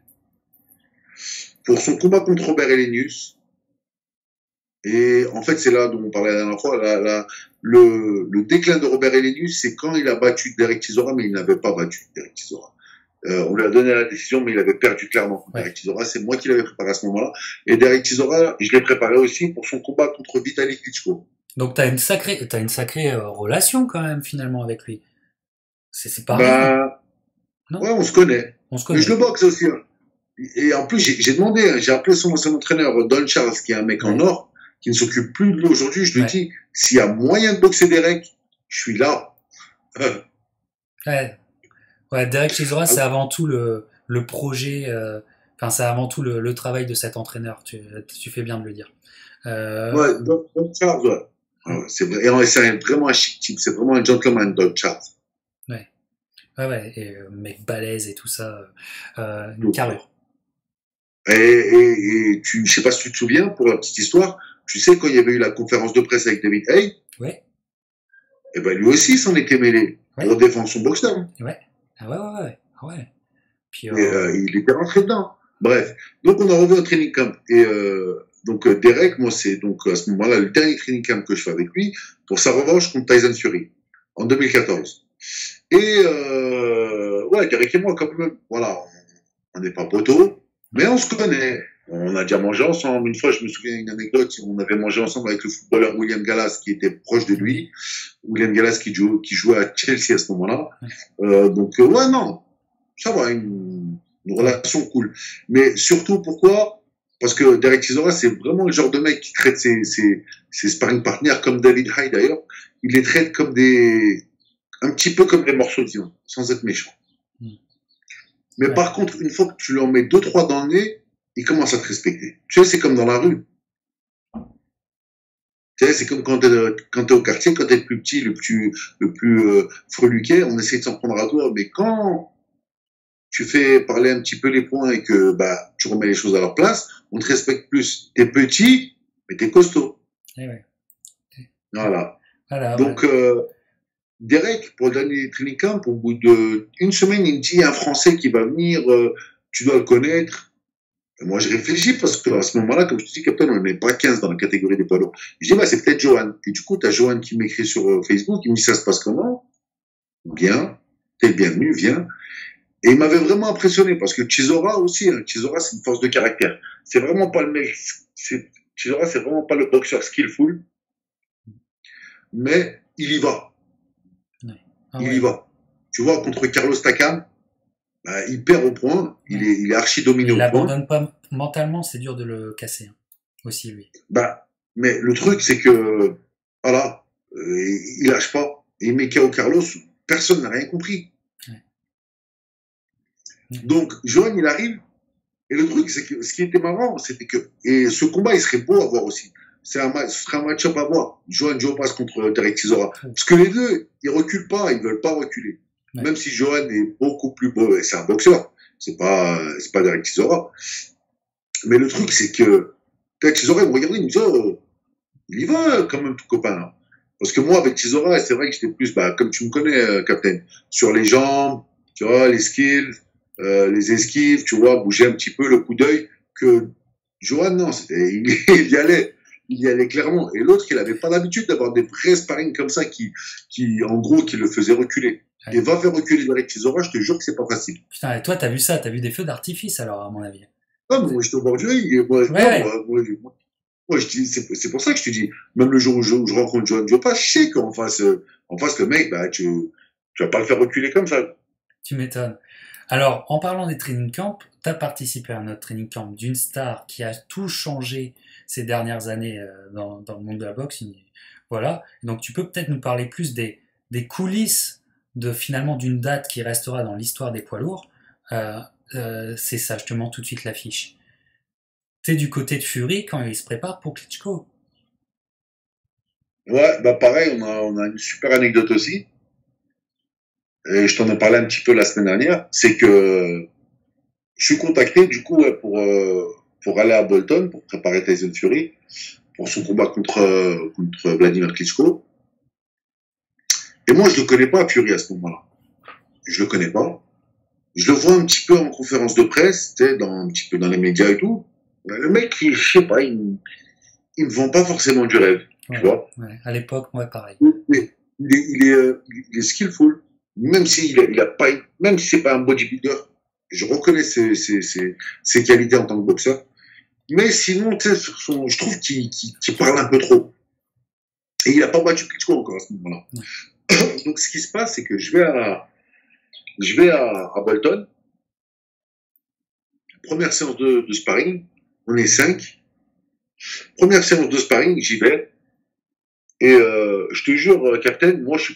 pour son combat contre Robert Elenius. Et en fait, c'est là dont on parlait la dernière fois. La, la- le, le déclin de Robert Elenius, c'est quand il a battu Derek Chisora, mais il n'avait pas battu Derek Chisora. Euh, on lui a donné la décision, mais il avait perdu clairement contre Ouais. Derek Chisora. C'est moi qui l'avais préparé à ce moment-là. Et Derek Chisora, je l'ai préparé aussi pour son combat contre Vitaly Klitschko. Donc t'as une sacrée, t'as une sacrée euh, relation quand même finalement avec lui. C'est pas. Bah, Non? ouais, on se connaît. On se Mais connaît. je le boxe aussi. hein. Et en plus, j'ai demandé, hein, j'ai appelé son ancien entraîneur, Don Charles, qui est un mec en or, qui ne s'occupe plus de lui aujourd'hui. Je lui Ouais. dis, s'il y a moyen de boxer Derek, je suis là. Ouais. Ouais, Derek Chisora, c'est avant tout le, le projet, euh, enfin, c'est avant tout le, le travail de cet entraîneur. Tu, tu fais bien de le dire. Euh, Ouais, Don, Don Charles, ouais. Ouais, c'est vraiment un chic type, c'est vraiment un gentleman, Don Charles. ouais, ouais, et, euh, mec balèze et tout ça, euh, une Ouais. carrure. Et, et, et tu, je sais pas si tu te souviens, pour la petite histoire, tu sais, quand il y avait eu la conférence de presse avec David Hay, Ouais. eh ben, lui aussi s'en était mêlé Ouais. pour défendre son boxeur. Ah ouais, ouais, ouais, ouais. Ah ouais. Puis, Et, euh, euh, il était rentré dedans. Bref. Donc, on a revu un training camp. Et, euh, donc, euh, Derek, moi, c'est donc, à ce moment-là, le dernier training camp que je fais avec lui pour sa revanche contre Tyson Fury en 2014. Et, euh, ouais, Derek et moi, quand même, voilà, on- on n'est pas poteaux, mais on se connaît. On a déjà mangé ensemble. Une fois, je me souviens d'une anecdote, on avait mangé ensemble avec le footballeur William Gallas, qui était proche de lui. William Gallas qui, joue, qui jouait à Chelsea à ce moment-là. Euh, donc, euh, ouais, non, ça va, une, relation cool. Mais surtout, pourquoi? Parce que Derek Chisora, c'est vraiment le genre de mec qui traite ses, ses, ses sparring partners, comme David Hyde d'ailleurs, il les traite comme des... un petit peu comme des morceaux de sans être méchant. Mais Ouais. par contre, une fois que tu leur mets deux, trois dans le nez, ils commencent à te respecter. Tu sais, c'est comme dans la rue. Tu sais, c'est comme quand t'es, quand t'es au quartier, quand t'es le plus petit, le plus, le plus euh, freluquet, on essaie de s'en prendre à toi. Mais quand tu fais parler un petit peu les points et que bah, tu remets les choses à leur place, on te respecte plus. T'es petit, mais t'es costaud. eh ouais. Voilà. Voilà, Donc, euh, Derek, pour dernier training camp, au bout d'une semaine, il me dit, il y a un Français qui va venir, euh, tu dois le connaître. Moi, je réfléchis parce que à ce moment-là, comme je te dis, Captain, on n'est pas 15 dans la catégorie des lourds. Je dis, bah, c'est peut-être Johan. Et du coup, tu as Johan qui m'écrit sur euh, Facebook, il me dit, ça se passe comment? Bien, t'es le bienvenu, viens. Et il m'avait vraiment impressionné parce que Chisora aussi, hein, Chisora, c'est une force de caractère. C'est vraiment pas le mec, Chisora, c'est vraiment pas le boxeur skillful, mais il y va Ah il y va. Tu vois, contre Carlos Takam, bah, il perd au point, il est, il est archi dominé Il au point. l'abandonne pas mentalement, c'est dur de le casser. hein. Aussi, oui. Bah, mais le truc, c'est que, voilà, euh, il lâche pas. Et met KO Carlos, personne n'a rien compris. Ouais. Donc, Johan, il arrive. Et le truc, c'est que ce qui était marrant, c'était que, et ce combat, il serait beau à voir aussi. C'est un match, ce serait un match-up à voir. Johan Joe passe contre Derek Chisora. Parce que les deux, ils reculent pas, ils veulent pas reculer. Ouais. Même si Johan est beaucoup plus beau, et c'est un boxeur. C'est pas, c'est pas Derek Chisora. Mais le truc, c'est que Derek Chisora, il me regardait, il me disait, oh, il y va quand même, tout copain, là. Parce que moi, avec Chisora, c'est vrai que j'étais plus, bah, comme tu me connais, euh, Captain, sur les jambes, tu vois, les skills, euh, les esquives, tu vois, bouger un petit peu le coup d'œil, que Johan, non, il y allait, il y allait clairement. Et l'autre, il avait pas l'habitude d'avoir des vrais sparring comme ça qui, qui, en gros, qui le faisaient reculer. Ouais. Et va faire reculer Derek Chisora, je te jure que c'est pas facile. Putain, et toi, t'as vu ça, t'as vu des feux d'artifice alors, à mon avis. Ah, mais moi, j'étais au bord du ring, moi, Ouais, non, ouais. moi, moi, moi, moi, je dis, c'est, c'est pour ça que je te dis, même le jour où je, où je rencontre Johan Joe je sais qu'en face, euh, en face, le mec, bah, tu, tu vas pas le faire reculer comme ça. Tu m'étonnes. Alors, en parlant des training camps, tu as participé à notre training camp d'une star qui a tout changé ces dernières années euh, dans, dans le monde de la boxe. Il- Voilà. Donc, tu peux peut-être nous parler plus des, des coulisses de finalement d'une date qui restera dans l'histoire des poids lourds. Euh, euh, c'est ça, je te mets tout de suite l'affiche. T'es du côté de Fury quand il se prépare pour Klitschko. Ouais, bah, pareil, on a, on a une super anecdote aussi. Et je t'en ai parlé un petit peu la semaine dernière. C'est que, je suis contacté, du coup, pour, pour aller à Bolton, pour préparer Tyson Fury, pour son combat contre, euh, contre Vladimir Klitschko. Et moi, je le connais pas, Fury, à ce moment-là. Je le connais pas. Je le vois un petit peu en conférence de presse, tu sais, dans, un petit peu dans les médias et tout. Le mec, il, je sais pas, il, il me vend pas forcément du rêve, Ouais, tu vois. ouais. À l'époque, moi, pareil. Mais il est, il est, euh, il est skillful, même s'il a, il a pas, même si c'est pas un bodybuilder, je reconnais ses, ses, ses, ses qualités en tant que boxeur. Mais sinon, tu sais, sur son, je trouve qu'il parle un peu trop. Et il a pas battu Klitschko encore à ce moment-là. Donc, ce qui se passe, c'est que je vais à, je vais à, à Bolton. Première séance de, de sparring. On est cinq. Première séance de sparring, j'y vais. Et euh, je te jure, euh, Captain, moi, je.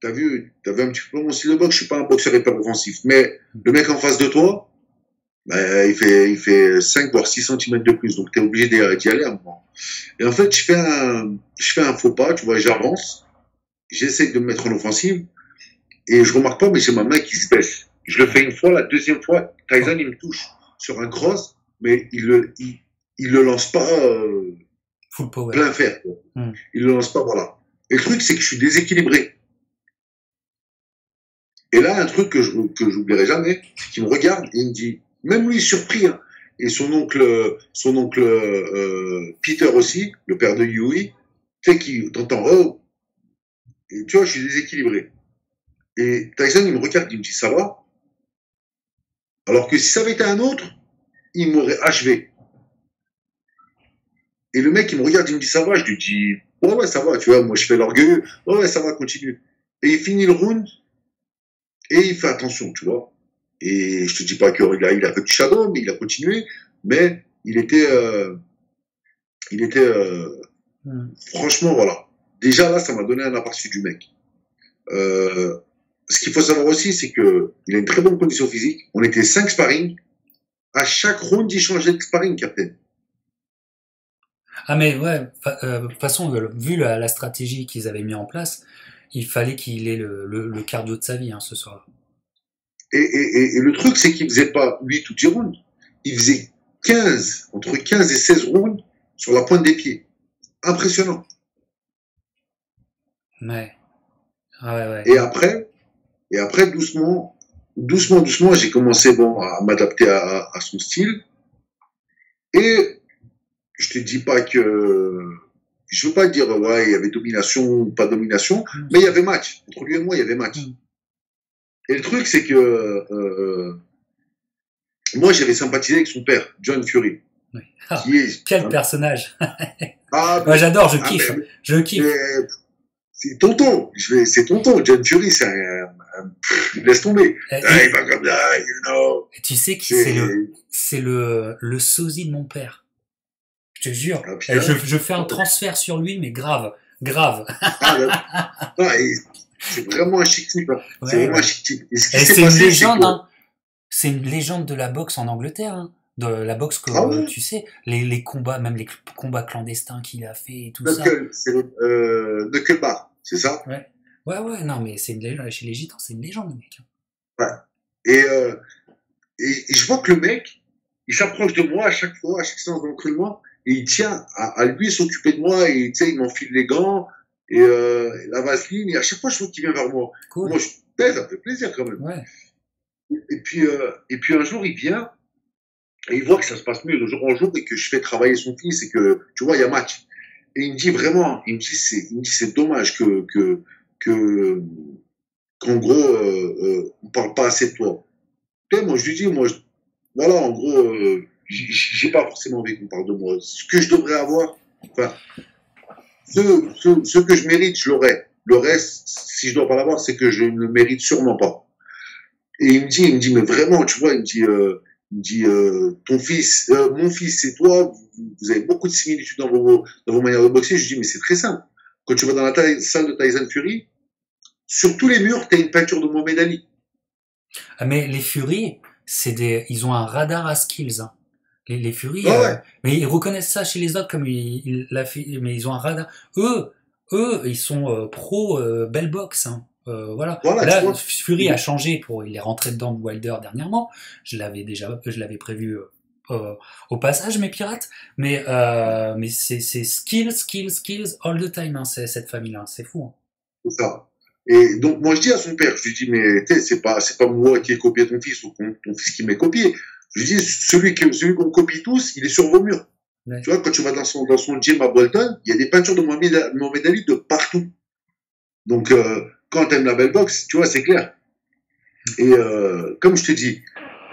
T'as vu, t'as vu un petit peu mon style de boxe, je suis pas un boxeur hyper offensif. Mais le mec en face de toi, bah, il fait, il fait 5 voire 6 cm de plus. Donc, t'es obligé d'y aller à un moment. Et en fait, je fais un, je fais un faux pas, tu vois, j'avance. J'essaie de me mettre en offensive. Et je remarque pas, mais j'ai ma main qui se baisse. Je le fais une fois, la deuxième fois, Tyson, il me touche sur un cross, mais il le, il, il le lance pas, euh, Full power. plein fer. Hmm. Il le lance pas, voilà. Et le truc, c'est que je suis déséquilibré. Et là, un truc que je que j'oublierai jamais, c'est qu'il me regarde et il me dit, même lui surpris, hein, et son oncle, euh, Peter aussi, le père de Yui, tu sais qui t'entends oh, et tu vois, je suis déséquilibré. Et Tyson, il me regarde, il me dit ça va? Alors que si ça avait été un autre, il m'aurait achevé. Et le mec, il me regarde, il me dit ça va? Je lui dis ouais, ouais, ça va. Tu vois, moi, je fais l'orgueilleux. Ouais, ouais, ça va, continue. Et il finit le round et il fait attention, tu vois. Et je te dis pas qu'il a, il a fait du shadow, mais il a continué. Mais il était, euh, il était, euh, Hmm. franchement, voilà. Déjà là, ça m'a donné un aperçu du mec. Euh, ce qu'il faut savoir aussi, c'est que il a une très bonne condition physique. On était cinq sparring. À chaque round, il changeait de sparring, captain. Ah mais ouais, fa- euh, de toute façon, vu la, la stratégie qu'ils avaient mis en place, il fallait qu'il ait le, le, le cardio de sa vie hein, ce soir-là. Et, et, et, et le truc, c'est qu'il faisait pas 8 ou 10 rounds. Il faisait 15, entre 15 et 16 rounds sur la pointe des pieds. Impressionnant. Ouais. Ah ouais, ouais. Et après, et après, doucement, doucement, doucement, j'ai commencé, bon, à m'adapter à, à, à son style. Et je te dis pas que, je veux pas dire, ouais, il y avait domination ou pas domination, Mm. mais il y avait match. Entre lui et moi, il y avait match. Mm. Et le truc, c'est que, euh, moi, j'avais sympathisé avec son père, John Fury. Oui. Ah, Qui est, Quel personnage ah, Moi j'adore, je ah, kiffe, mais- je kiffe. c'est tonton. Je vais, c'est tonton. John Fury, c'est un, laisse tomber. Et- comme ça, you know. tu sais que C'est- le, c'est le, le sosie de mon père. Je te jure. Ah, putain. je, je fais un transfert sur lui, mais grave. Grave. Ah, là. C'est vraiment un chic type. hein. c'est Ouais, vraiment ouais. un chic type. Et ce c'est une légende, hein. C'est une légende de la boxe en Angleterre, hein. De la boxe que, Ah ouais tu sais, les, les combats, même les combats clandestins qu'il a fait et tout ça. Knuckle, c'est le, euh, Knuckle Bar, c'est ça? Ouais, ouais, non, mais c'est une légende, chez les gitans, c'est une légende, le mec. et, euh, et, et je vois que le mec, il s'approche de moi à chaque fois, à chaque séance d'entraînement, et il tient à, à lui s'occuper de moi, et tu sais, il m'enfile les gants, et euh, la vaseline, et à chaque fois, je vois qu'il vient vers moi. Cool. Moi, je, putain, ça me fait plaisir quand même. Ouais. Et puis, euh, et puis un jour, il vient et il voit que ça se passe mieux de jour en jour et que je fais travailler son fils et que, tu vois, il y a match. Et il me dit vraiment, il me dit, c'est, il me dit, c'est dommage que, que, que, qu'en gros, euh, euh, on parle pas assez de toi. Et moi, je lui dis, moi, je- voilà, en gros, euh, j'ai pas forcément envie qu'on parle de moi. Ce que je devrais avoir, enfin, ce, ce, ce que je mérite, je l'aurai. Le reste, si je dois pas l'avoir, c'est que je ne le mérite sûrement pas. Et il me dit, il me dit, mais vraiment, tu vois, il me dit, euh, il me dit, euh, ton fils, euh, mon fils et toi, vous, avez beaucoup de similitudes dans vos, dans vos manières de boxer. Je lui dis, mais c'est très simple. Quand tu vas dans la salle de Tyson Fury, sur tous les murs, tu as une peinture de Mohamed Ali. Ah, Mais les Furies, c'est des, ils ont un radar à skills. hein. Les, les Furies, euh, ouais. mais ils reconnaissent ça chez les autres comme il, il l'a fait, mais ils ont un radar. Eux, eux, ils sont euh, pro euh, belle boxe. Hein. Euh, voilà. Voilà, Là, vois. Fury a changé pour, il est rentré dedans de Wilder dernièrement. Je l'avais déjà, je l'avais prévu euh, au passage, mes pirates. Mais euh, mais c'est skills, skills, skills all the time. Hein, cette famille-là, c'est fou. hein. C'est ça. Et donc, moi, je dis à son père, je lui dis, mais c'est pas, c'est pas moi qui ai copié ton fils ou ton, ton fils qui m'a copié. Je lui dis, celui que, celui qu'on copie tous, il est sur vos murs. Ouais. Tu vois, quand tu vas dans son, dans son gym à Bolton, il y a des peintures de Mohamed, Mohamed Ali de partout. Donc, euh, quand t'aimes la belle boxe, tu vois, c'est clair. Et euh, comme je te dis,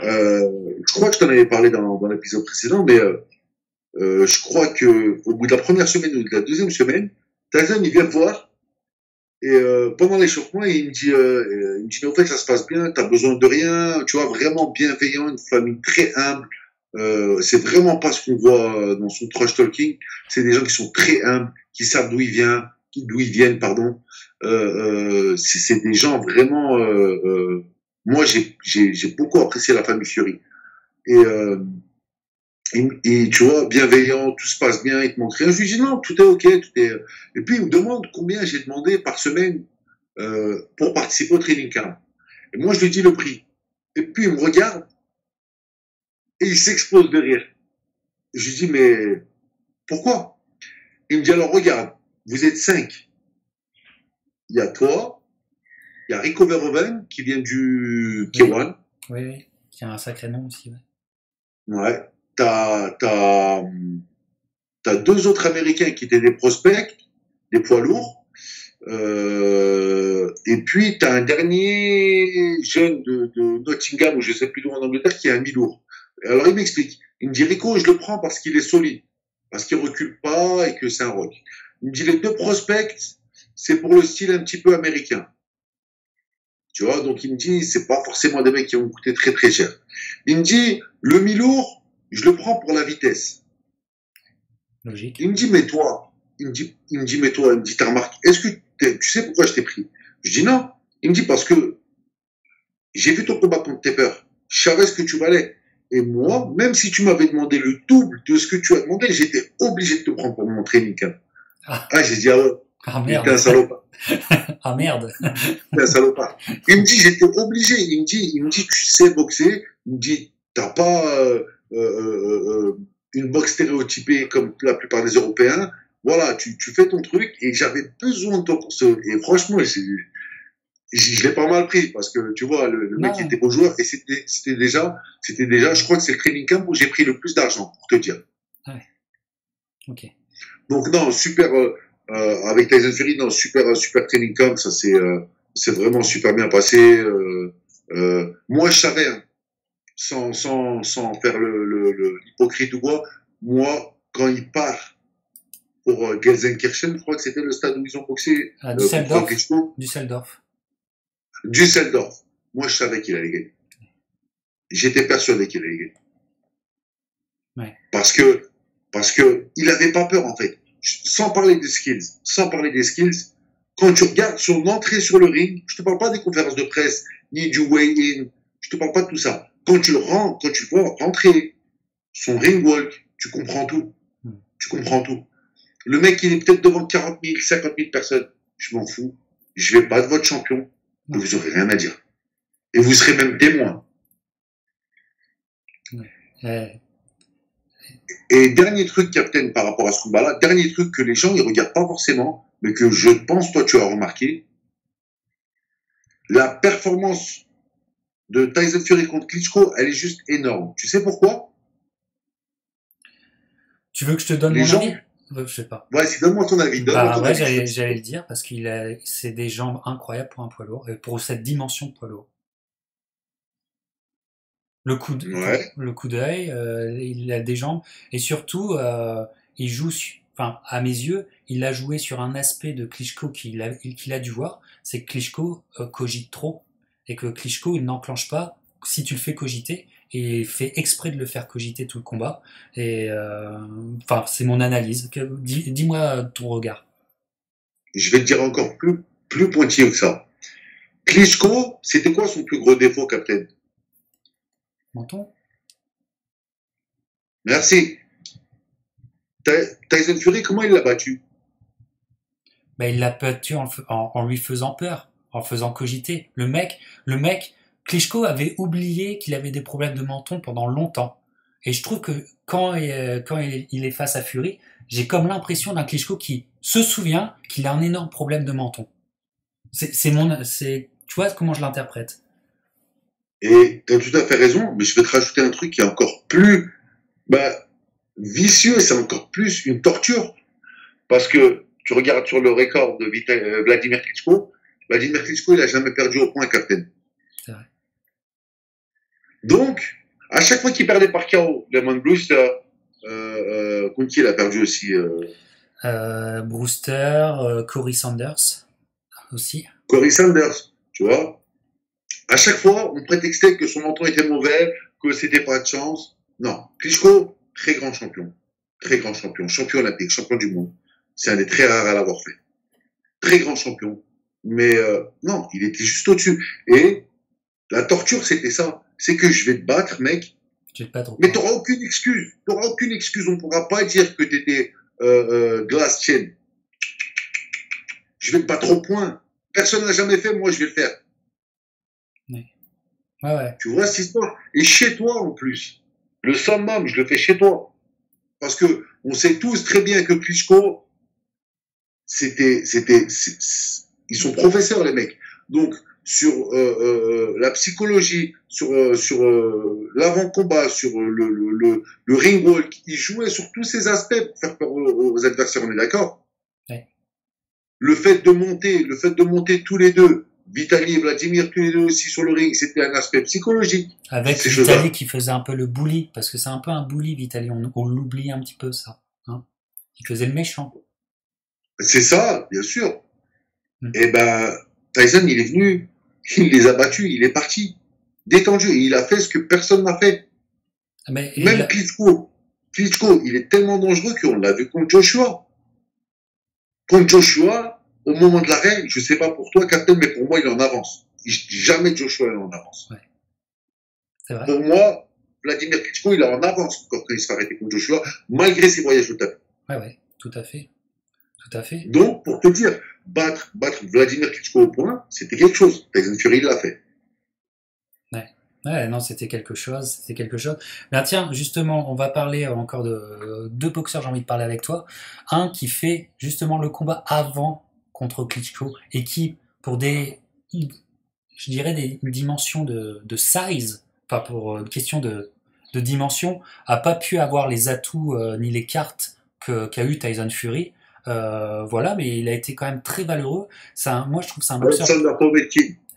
euh, je crois que je t'en avais parlé dans, dans l'épisode précédent, mais euh, euh, je crois que au bout de la première semaine ou de la deuxième semaine, Tyson il vient voir et euh, pendant l'échauffement il me dit, euh, euh, il me dit mais au fait ça se passe bien, t'as besoin de rien, tu vois vraiment bienveillant, une famille très humble. Euh, c'est vraiment pas ce qu'on voit euh, dans son trash talking. C'est des gens qui sont très humbles, qui savent d'où ils viennent, d'où ils viennent, pardon. Euh, c'est des gens vraiment. Moi, j'ai beaucoup apprécié la famille Fury. Et, et, et tu vois, bienveillant, tout se passe bien, il te manque rien. Je lui dis non, tout est ok, tout est. Et puis il me demande combien j'ai demandé par semaine euh, pour participer au training camp. Et moi, je lui dis le prix. Et puis il me regarde et il s'explose de rire. Et je lui dis mais pourquoi? Il me dit alors regarde, vous êtes cinq. Il y a toi, il y a Rico Verhoeven qui vient du K1. Oui, oui. Qui a un sacré nom aussi. Ouais. Ouais. T'as, t'as, t'as deux autres Américains qui étaient des prospects, des poids lourds. Euh, et puis t'as un dernier jeune de, de Nottingham ou je sais plus d'où en Angleterre qui est un mi-lourd. Alors il m'explique. Il me dit Rico, je le prends parce qu'il est solide, parce qu'il recule pas et que c'est un rock. Il me dit les deux prospects, c'est pour le style un petit peu américain. Tu vois, donc il me dit, c'est pas forcément des mecs qui vont coûter très très cher. Il me dit, le mi-lourd, je le prends pour la vitesse. Logique. Il me dit, mais toi, il me dit, il me dit, mais toi, il me dit, t'as remarqué, est-ce que t'es- tu sais pourquoi je t'ai pris? Je dis non. Il me dit, parce que j'ai vu ton combat contre Tepper. Je savais ce que tu valais. Et moi, même si tu m'avais demandé le double de ce que tu as demandé, j'étais obligé de te prendre pour mon training. Ah. Ah, j'ai dit, ah ouais, Ah t'es un merde. salopard. Ah merde. T'es un salopard. Il me dit, j'étais obligé. Il me dit, il me dit, tu sais boxer. Il me dit, t'as pas euh, une boxe stéréotypée comme la plupart des Européens. Voilà, tu, tu fais ton truc. Et j'avais besoin de toi pour ce. Et franchement, je l'ai pas mal pris parce que tu vois, le, le mec était beau joueur et c'était, déjà, c'était déjà, je crois que c'est le training camp où j'ai pris le plus d'argent pour te dire. Ok. Donc non, super euh, euh, avec Tyson Fury, non, super euh, super training camp, ça c'est euh, c'est vraiment super bien passé. Euh, euh, moi je savais, hein, sans sans sans faire le le- le- l'hypocrite ou quoi, moi quand il part pour euh, Gelsenkirchen, je crois que c'était le stade où ils ont boxé. À euh, Düsseldorf. Klitschko, Düsseldorf. Düsseldorf. Moi je savais qu'il allait gagner. J'étais persuadé qu'il allait gagner. Ouais. Parce que Parce que il avait pas peur, en fait. Sans parler des skills, sans parler des skills, quand tu regardes son entrée sur le ring, je te parle pas des conférences de presse, ni du way-in, je te parle pas de tout ça. Quand tu rentres, quand tu vois rentrer son ring walk, tu comprends tout. Hmm. Tu comprends tout. Le mec, il est peut-être devant 40 000, 50 000 personnes. Je m'en fous. Je vais battre votre champion. Et vous aurez rien à dire. Et vous serez même témoin. Ouais. Et dernier truc, Captain, par rapport à ce combat-là, dernier truc que les gens ne regardent pas forcément, mais que je pense, toi, tu as remarqué, la performance de Tyson Fury contre Klitschko, elle est juste énorme. Tu sais pourquoi? Tu veux que je te donne Les mon gens- avis? Euh, Je sais pas. Ouais, si donne-moi ton avis. Donne-moi Bah ton ouais, avis. j'allais j'allais le dire parce qu'il a, c'est des jambes incroyables pour un poids lourd et pour cette dimension de poids lourd. Le coup de, Ouais. le coup d'œil, euh, il a des jambes et surtout euh, il joue, su- enfin à mes yeux, il a joué sur un aspect de Klitschko qu'il a, qu'il a dû voir, c'est que Klitschko euh, cogite trop et que Klitschko il n'enclenche pas si tu le fais cogiter et fait exprès de le faire cogiter tout le combat et euh, enfin c'est mon analyse. Dis- Dis-moi ton regard. Je vais te dire encore plus, plus pointilleux que ça. Klitschko, c'était quoi son plus gros défaut, Captain Menton? Merci. Ty- Tyson Fury, comment il l'a battu? Ben, il l'a battu en, f- en- en lui faisant peur, en faisant cogiter. Le mec, le mec, Klitschko avait oublié qu'il avait des problèmes de menton pendant longtemps. Et je trouve que quand, euh, quand il est face à Fury, j'ai comme l'impression d'un Klitschko qui se souvient qu'il a un énorme problème de menton. C'est mon, c'est, tu vois comment je l'interprète. Et tu as tout à fait raison, mais je vais te rajouter un truc qui est encore plus bah, vicieux, c'est encore plus une torture. Parce que tu regardes sur le record de euh, Vladimir Klitschko, Vladimir Klitschko, il a jamais perdu au point, Captain. C'est vrai. Donc, à chaque fois qu'il perdait par KO, Lemon Brewster, euh, euh, contre qui il a perdu aussi euh, Euh, Brewster, euh, Corey Sanders aussi. Corey Sanders, tu vois. À chaque fois, on prétextait que son menton était mauvais, que c'était pas de chance. Non. Klitschko, très grand champion. Très grand champion. Champion olympique, champion du monde. C'est un des très rares à l'avoir fait. Très grand champion. Mais euh, non, il était juste au-dessus. Et la torture, c'était ça. C'est que je vais te battre, mec. J'ai pas trop. Mais t'auras aucune excuse. T'auras aucune excuse. On pourra pas dire que t'étais euh, euh, glass chin. Je vais te battre au point. Personne n'a jamais fait, moi je vais le faire. Ouais, ouais. Tu vois cette histoire? Et chez toi en plus. Le summum, je le fais chez toi. Parce que on sait tous très bien que Klitschko, c'était, c'était, ils sont professeurs les mecs. Donc sur euh, euh, la psychologie, sur euh, sur euh, l'avant-combat, sur euh, le, le, le, le ring walk, ils jouaient sur tous ces aspects pour faire peur aux, aux adversaires. On est d'accord? Ouais. Le fait de monter, le fait de monter tous les deux, Vitaly et Vladimir tous les deux aussi sur le ring, c'était un aspect psychologique. Avec Vitali qui faisait un peu le bully, parce que c'est un peu un bully, Vitali, on, on l'oublie un petit peu ça. Hein il faisait le méchant. C'est ça, bien sûr. Mm. Et ben, Tyson, il est venu, il les a battus, il est parti, détendu, et il a fait ce que personne n'a fait. Mais il Même a- Klitschko, Klitschko, il est tellement dangereux qu'on l'a vu contre Joshua. Contre Joshua, au moment de l'arrêt, je sais pas pour toi, Captain, mais pour moi, il est en avance. Il- Jamais Joshua est en avance. vrai. Pour moi, Vladimir Klitschko, il est en avance encore quand il se fait arrêter contre Joshua, malgré ses voyages de tapis. Ouais, ouais, tout à fait. Tout à fait. Donc, pour te dire, battre, battre Vladimir Klitschko au point, c'était quelque chose. Tyson Fury l'a fait. Ouais, non, c'était quelque chose, c'était quelque chose. Mais tiens, justement, on va parler encore de deux boxeurs, j'ai envie de parler avec toi. Un qui fait justement le combat avant contre Klitschko et qui, pour des, je dirais des dimensions de, de size, pas pour euh, une question de, de dimension, a pas pu avoir les atouts euh, ni les cartes qu'a eu Tyson Fury. Euh, voilà, mais il a été quand même très valeureux. Un- moi, je trouve que c'est un boxeur.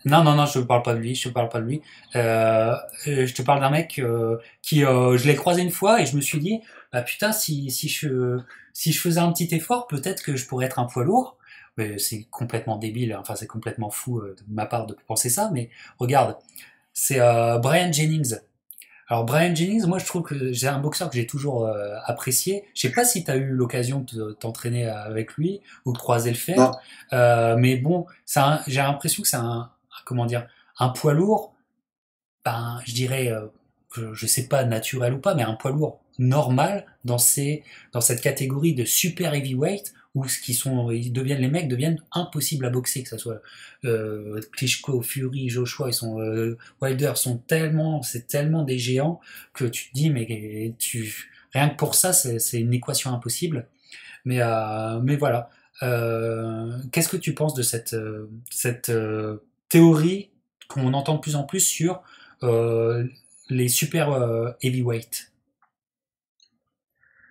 Non, non, non, je ne parle pas de lui, je te parle pas de lui. Euh, euh, je te parle d'un mec euh, qui, euh, je l'ai croisé une fois et je me suis dit, bah putain, si, si, je, si je faisais un petit effort, peut-être que je pourrais être un poids lourd. Mais c'est complètement débile, enfin c'est complètement fou euh, de ma part de penser ça, mais regarde, c'est euh, Brian Jennings. Alors Brian Jennings, moi je trouve que j'ai un boxeur que j'ai toujours euh, apprécié. Je sais pas si tu as eu l'occasion de t'entraîner avec lui ou de croiser le fer, euh, mais bon, j'ai l'impression que c'est un, comment dire, un poids lourd. Ben, je dirais, euh, je sais pas naturel ou pas, mais un poids lourd normal dans ces, dans cette catégorie de super heavyweight qui sont, ils deviennent, les mecs deviennent impossibles à boxer, que ce soit euh, Klitschko, Fury, Joshua, ils sont, euh, Wilder sont tellement, c'est tellement des géants que tu te dis, mais tu, rien que pour ça, c'est une équation impossible. Mais, euh, mais voilà. Qu'est-ce que tu penses de cette, cette théorie qu'on entend de plus en plus sur les super heavyweight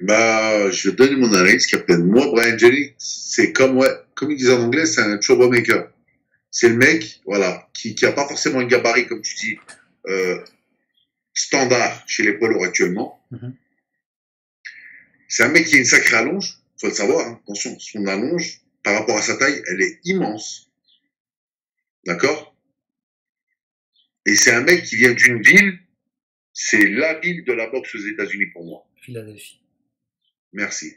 bah, je vais donner mon analyse, Captain. Moi, Brian Jennings, c'est comme, ouais, comme ils disent en anglais, c'est un troublemaker. C'est le mec, voilà, qui, qui a pas forcément un gabarit, comme tu dis, euh, standard chez les poids lourds actuellement. Mm-hmm. C'est un mec qui a une sacrée allonge, faut le savoir, hein. attention, son allonge, par rapport à sa taille, elle est immense. D'accord? Et c'est un mec qui vient d'une ville, c'est la ville de la boxe aux États-Unis pour moi. Philadelphie. Merci.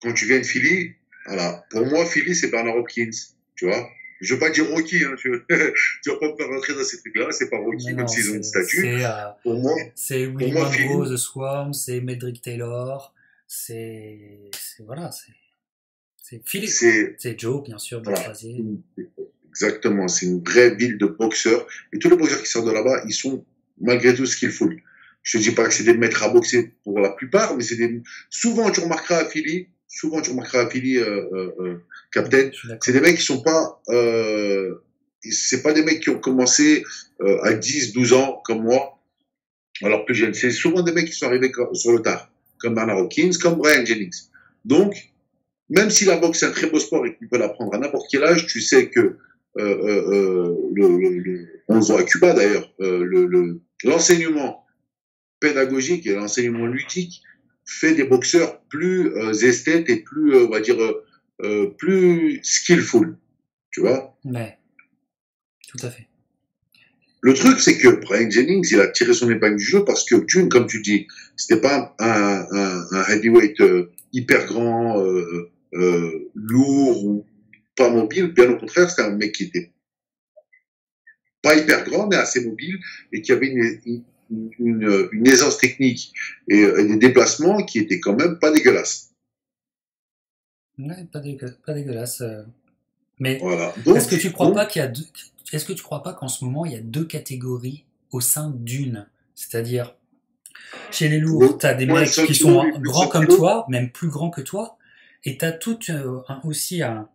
Quand tu viens de Philly, voilà. Pour moi, Philly, c'est Bernard Hopkins. Tu vois Je veux pas dire Rocky, hein. tu, vas pas me faire rentrer dans ces trucs-là. C'est pas Rocky, même s'ils ont une statue. Euh, pour moi, c'est William Monroe, The Swarm, c'est Medrick Taylor, c'est, voilà, c'est, c'est Philly. C'est Joe, bien sûr, voilà. Exactement. C'est une vraie ville de boxeurs. Et tous les boxeurs qui sortent de là-bas, ils sont malgré tout skillful. Je ne dis pas que c'est des maîtres à boxer pour la plupart, mais c'est des. Souvent, tu remarqueras à Philly, souvent tu remarqueras à Philly, euh, euh, euh Captain, c'est des mecs qui sont pas. Euh, c'est pas des mecs qui ont commencé euh, à 10, 12 ans comme moi, alors plus jeune. C'est souvent des mecs qui sont arrivés sur le tard, comme Bernard Hawkins, comme Brian Jennings. Donc, même si la boxe est un très beau sport et qu'on peut l'apprendre à n'importe quel âge, tu sais que le, le, le, on le voit à Cuba d'ailleurs, l'enseignement pédagogique et l'enseignement ludique fait des boxeurs plus euh, esthètes et plus, euh, on va dire, euh, euh, plus skillful. Tu vois? Ouais. Tout à fait. Le truc, c'est que Brian Jennings, il a tiré son épingle du jeu parce que d'une, comme tu dis, c'était pas un, un, un heavyweight hyper grand, lourd ou pas mobile. Bien au contraire, c'était un mec qui était pas hyper grand, mais assez mobile et qui avait une, une, une, aisance technique et, euh, des déplacements qui étaient quand même pas dégueulasses. Ouais, pas, pas dégueulasse. Euh. Mais est-ce que tu crois pas qu'il y a deux, est-ce que tu crois pas qu'en ce moment il y a deux catégories au sein d'une, c'est-à-dire chez les lourds, tu as des mecs qui sont grands comme toi, même plus grands que toi, et tu as tout euh, aussi un,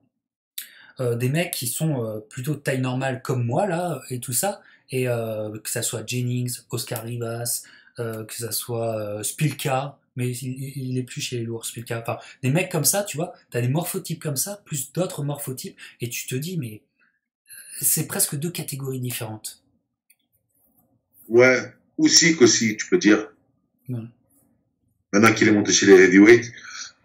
des mecs qui sont plutôt de taille normale comme moi là et tout ça, et euh, que ça soit Jennings, Oscar Rivas, euh, que ça soit euh, Spilka, mais il, il, est plus chez les lourds, Spilka. Enfin, des mecs comme ça, tu vois, t'as des morphotypes comme ça, plus d'autres morphotypes, et tu te dis, mais c'est presque deux catégories différentes. Ouais, aussi qu'aussi, tu peux dire. Maintenant qu'il est monté chez les heavyweights.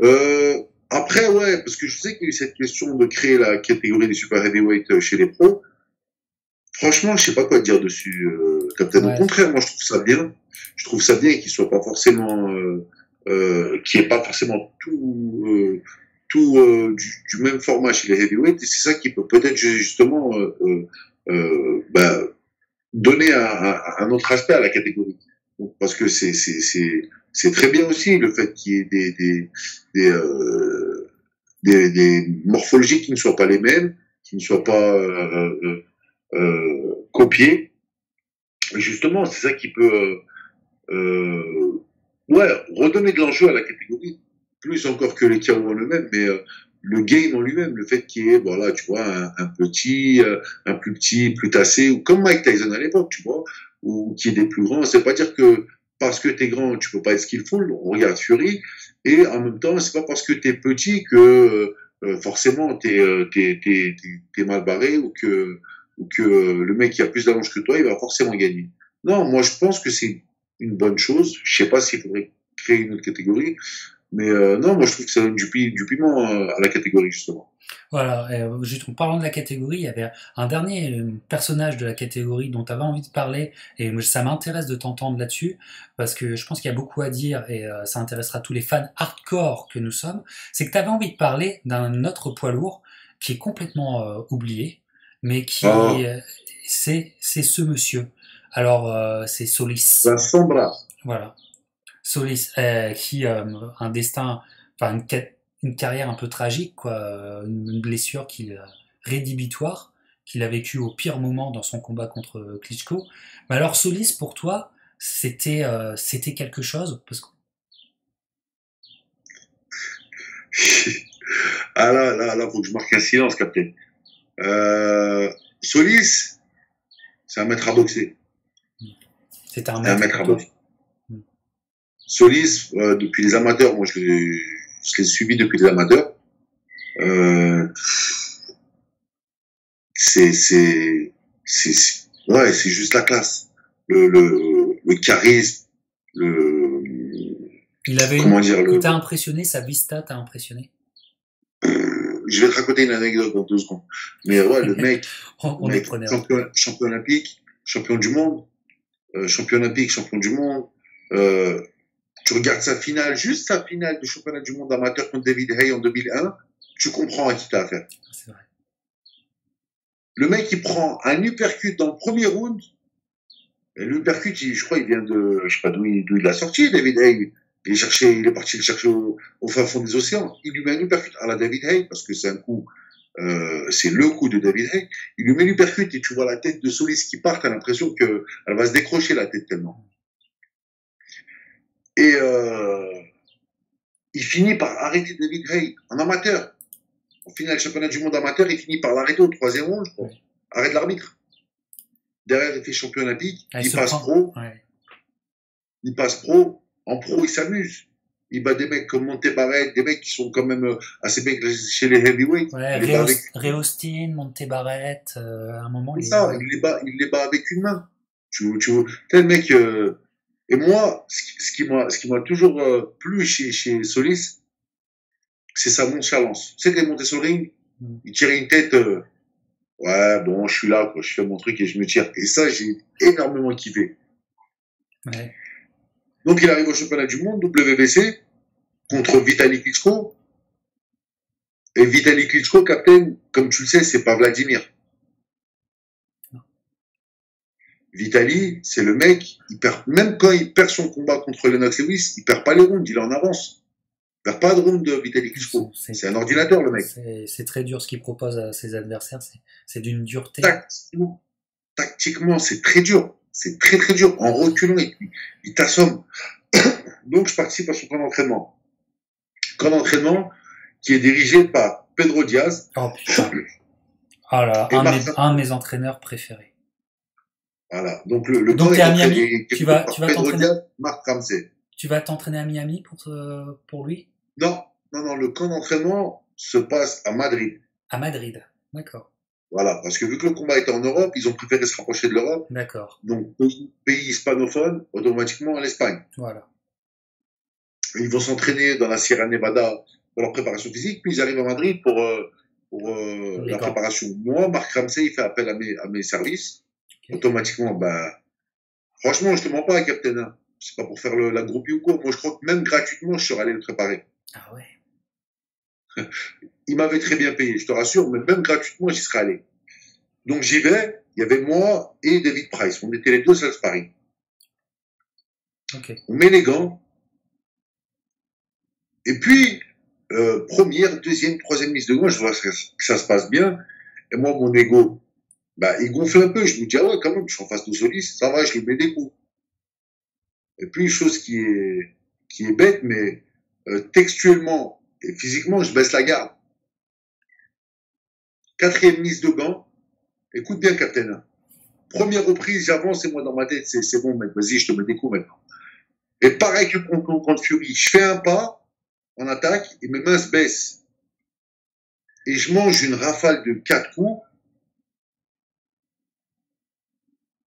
Euh, après, ouais, parce que je sais qu'il y a eu cette question de créer la catégorie des super heavyweights chez les pros. Franchement, je sais pas quoi dire dessus, euh, Captain. Au contraire, moi, je trouve ça bien. Je trouve ça bien qu'il soit pas forcément, euh, euh, qu'il ait pas forcément tout, euh, tout euh, du, même format chez les heavyweights. Et c'est ça qui peut peut-être justement bah, donner un, un, autre aspect à la catégorie. Donc, parce que c'est c'est c'est c'est très bien aussi le fait qu'il y ait des des des, des, des morphologies qui ne soient pas les mêmes, qui ne soient pas euh, copier. justement, c'est ça qui peut euh, euh, ouais, redonner de l'enjeu à la catégorie, plus encore que les KO en eux-mêmes, mais le game en lui-même, le fait qu'il y ait, voilà, tu vois, un, petit, un plus petit, plus tassé, ou comme Mike Tyson à l'époque, tu vois, ou qui est des plus grands. C'est pas dire que parce que t'es grand, tu peux pas être skillful. On regarde Fury, et en même temps, c'est pas parce que t'es petit que forcément t'es es, mal barré ou que ou que le mec qui a plus d'allonge que toi, il va forcément gagner. Non, moi je pense que c'est une bonne chose. Je sais pas s'il faudrait créer une autre catégorie, mais euh, non, moi je trouve que ça donne du, piment euh, à la catégorie justement. Voilà, euh, en parlant de la catégorie, il y avait un dernier euh, personnage de la catégorie dont tu avais envie de parler, et ça m'intéresse de t'entendre là-dessus, parce que je pense qu'il y a beaucoup à dire, et euh, ça intéressera tous les fans hardcore que nous sommes, c'est que tu avais envie de parler d'un autre poids lourd qui est complètement oublié, mais qui Oh. c'est c'est ce monsieur. Alors c'est Solis. La Sombra. Voilà. Solis, euh, qui euh, un destin, enfin une, ca- une carrière un peu tragique, quoi, euh, une blessure qu'il rédhibitoire, qu'il a vécu au pire moment dans son combat contre Klitschko. Mais alors Solis, pour toi, c'était euh, c'était quelque chose? Parce que ah là, là, là, faut que je marque un silence, capitaine. Euh, Solis, c'est un maître à boxer. un C'est un maître à boxer. Solis, euh, depuis les amateurs, moi je l'ai suivi depuis les amateurs. Euh, c'est, c'est, c'est, c'est- ouais, c'est juste la classe. Le, le, le charisme, le, Il avait comment une... dire, le, Il t'a impressionné, sa vista t'a impressionné? Je vais te raconter une anecdote dans deux secondes. Mais ouais, le mec, On, mec, champion, champion olympique, champion du monde, euh, champion olympique, champion du monde. Euh, tu regardes sa finale, juste sa finale du championnat du monde amateur contre David Hay en 2001, tu comprends à qui t'as affaire. C'est vrai. Le mec, il prend un uppercut dans le premier round. Et l'uppercut, je crois, il vient de, je sais pas d'où il, d'où il l'a sorti, David Hay. Il est, cherché, il est parti le chercher au, au fin fond des océans. Il lui met un uppercut à la David Hay, parce que c'est un coup, euh, c'est le coup de David Hay. Il lui met l'uppercut et tu vois la tête de Solis qui part, t'as l'impression que elle va se décrocher la tête tellement. Et, euh, il finit par arrêter David Hay en amateur. Au final, le championnat du monde amateur, il finit par l'arrêter au troisième round, je crois. Arrête l'arbitre. Derrière, il fait champion olympique. Ah, il il se passe prend- pro. Ouais. Il passe pro. En pro, il s'amuse. Il bat des mecs comme Montebarret, des mecs qui sont quand même euh, assez classés chez les heavyweights. Ouais, il les bat avec, euh, à un moment, c'est il ça, il les bat, il les bat avec une main. Tu, tu vois, tel mec, euh, et moi, ce qui- m'a, ce qui m'a toujours euh, plu chez, chez Solis, c'est sa nonchalance. Sais, qu'il est monté sur le ring, Mm. il tirait une tête, euh, ouais, bon, je suis là, quoi, je fais mon truc et je me tire. Et ça, j'ai énormément kiffé. Ouais. Donc, il arrive au championnat du monde, WBC, contre Vitaly Klitschko. Et Vitaly Klitschko, capitaine, comme tu le sais, c'est pas Vladimir. Vitaly, c'est le mec, il perd, même quand il perd son combat contre Lennox Lewis, il perd pas les rounds, il est en avance. Il perd pas de round de Vitaly Klitschko. C'est- un ordinateur, le mec. C'est très dur ce qu'il propose à ses adversaires, c'est- d'une dureté. Tactiquement, c'est très dur. C'est très très dur. En reculant, il, il t'assomme. Donc, je participe à son camp d'entraînement. Camp d'entraînement qui est dirigé par Pedro Diaz. Oh putain. Ah là, un, mes, un de mes entraîneurs préférés. Voilà. Donc, le, le Donc, à Miami est Tu vas- tu vas Pedro t'entraîner Diaz, Marc Ramsey. Tu vas t'entraîner à Miami pour, te- pour lui? Non, non, non, le camp d'entraînement se passe à Madrid. À Madrid. D'accord. Voilà. Parce que vu que le combat était en Europe, ils ont préféré se rapprocher de l'Europe. D'accord. Donc, pays, hispanophone, automatiquement à l'Espagne. Voilà. Ils vont s'entraîner dans la Sierra Nevada pour leur préparation physique, puis ils arrivent à Madrid pour, euh, pour euh, la préparation. Moi, Marc Ramsey, il fait appel à mes, à mes services. Automatiquement, ben, franchement, je te mens pas, Captain. hein. C'est pas pour faire le, la groupie ou quoi. Moi, je crois que même gratuitement, je serais allé le préparer. Ah ouais. Il m'avait très bien payé, je te rassure, mais même gratuitement, j'y serais allé. Donc, j'y vais. Il y avait moi et David Price. On était les deux seuls sparring. Ok. on met les gants. Et puis, euh, première, deuxième, troisième mise de gants, je vois que que ça se passe bien. Et moi, mon ego, bah, il gonfle un peu. Je me dis, ah ouais, quand même, je suis en face de Solis, ça va, je lui mets des coups. Et puis, chose qui est, qui est bête, mais euh, textuellement et physiquement, je baisse la garde. Quatrième mise de gants. Écoute bien, Captain. Première reprise, j'avance et moi, dans ma tête, c'est bon, mec, vas-y, je te mets des coups maintenant. Et pareil que contre, Fury, je fais un pas en attaque et mes mains se baissent. Et je mange une rafale de quatre coups.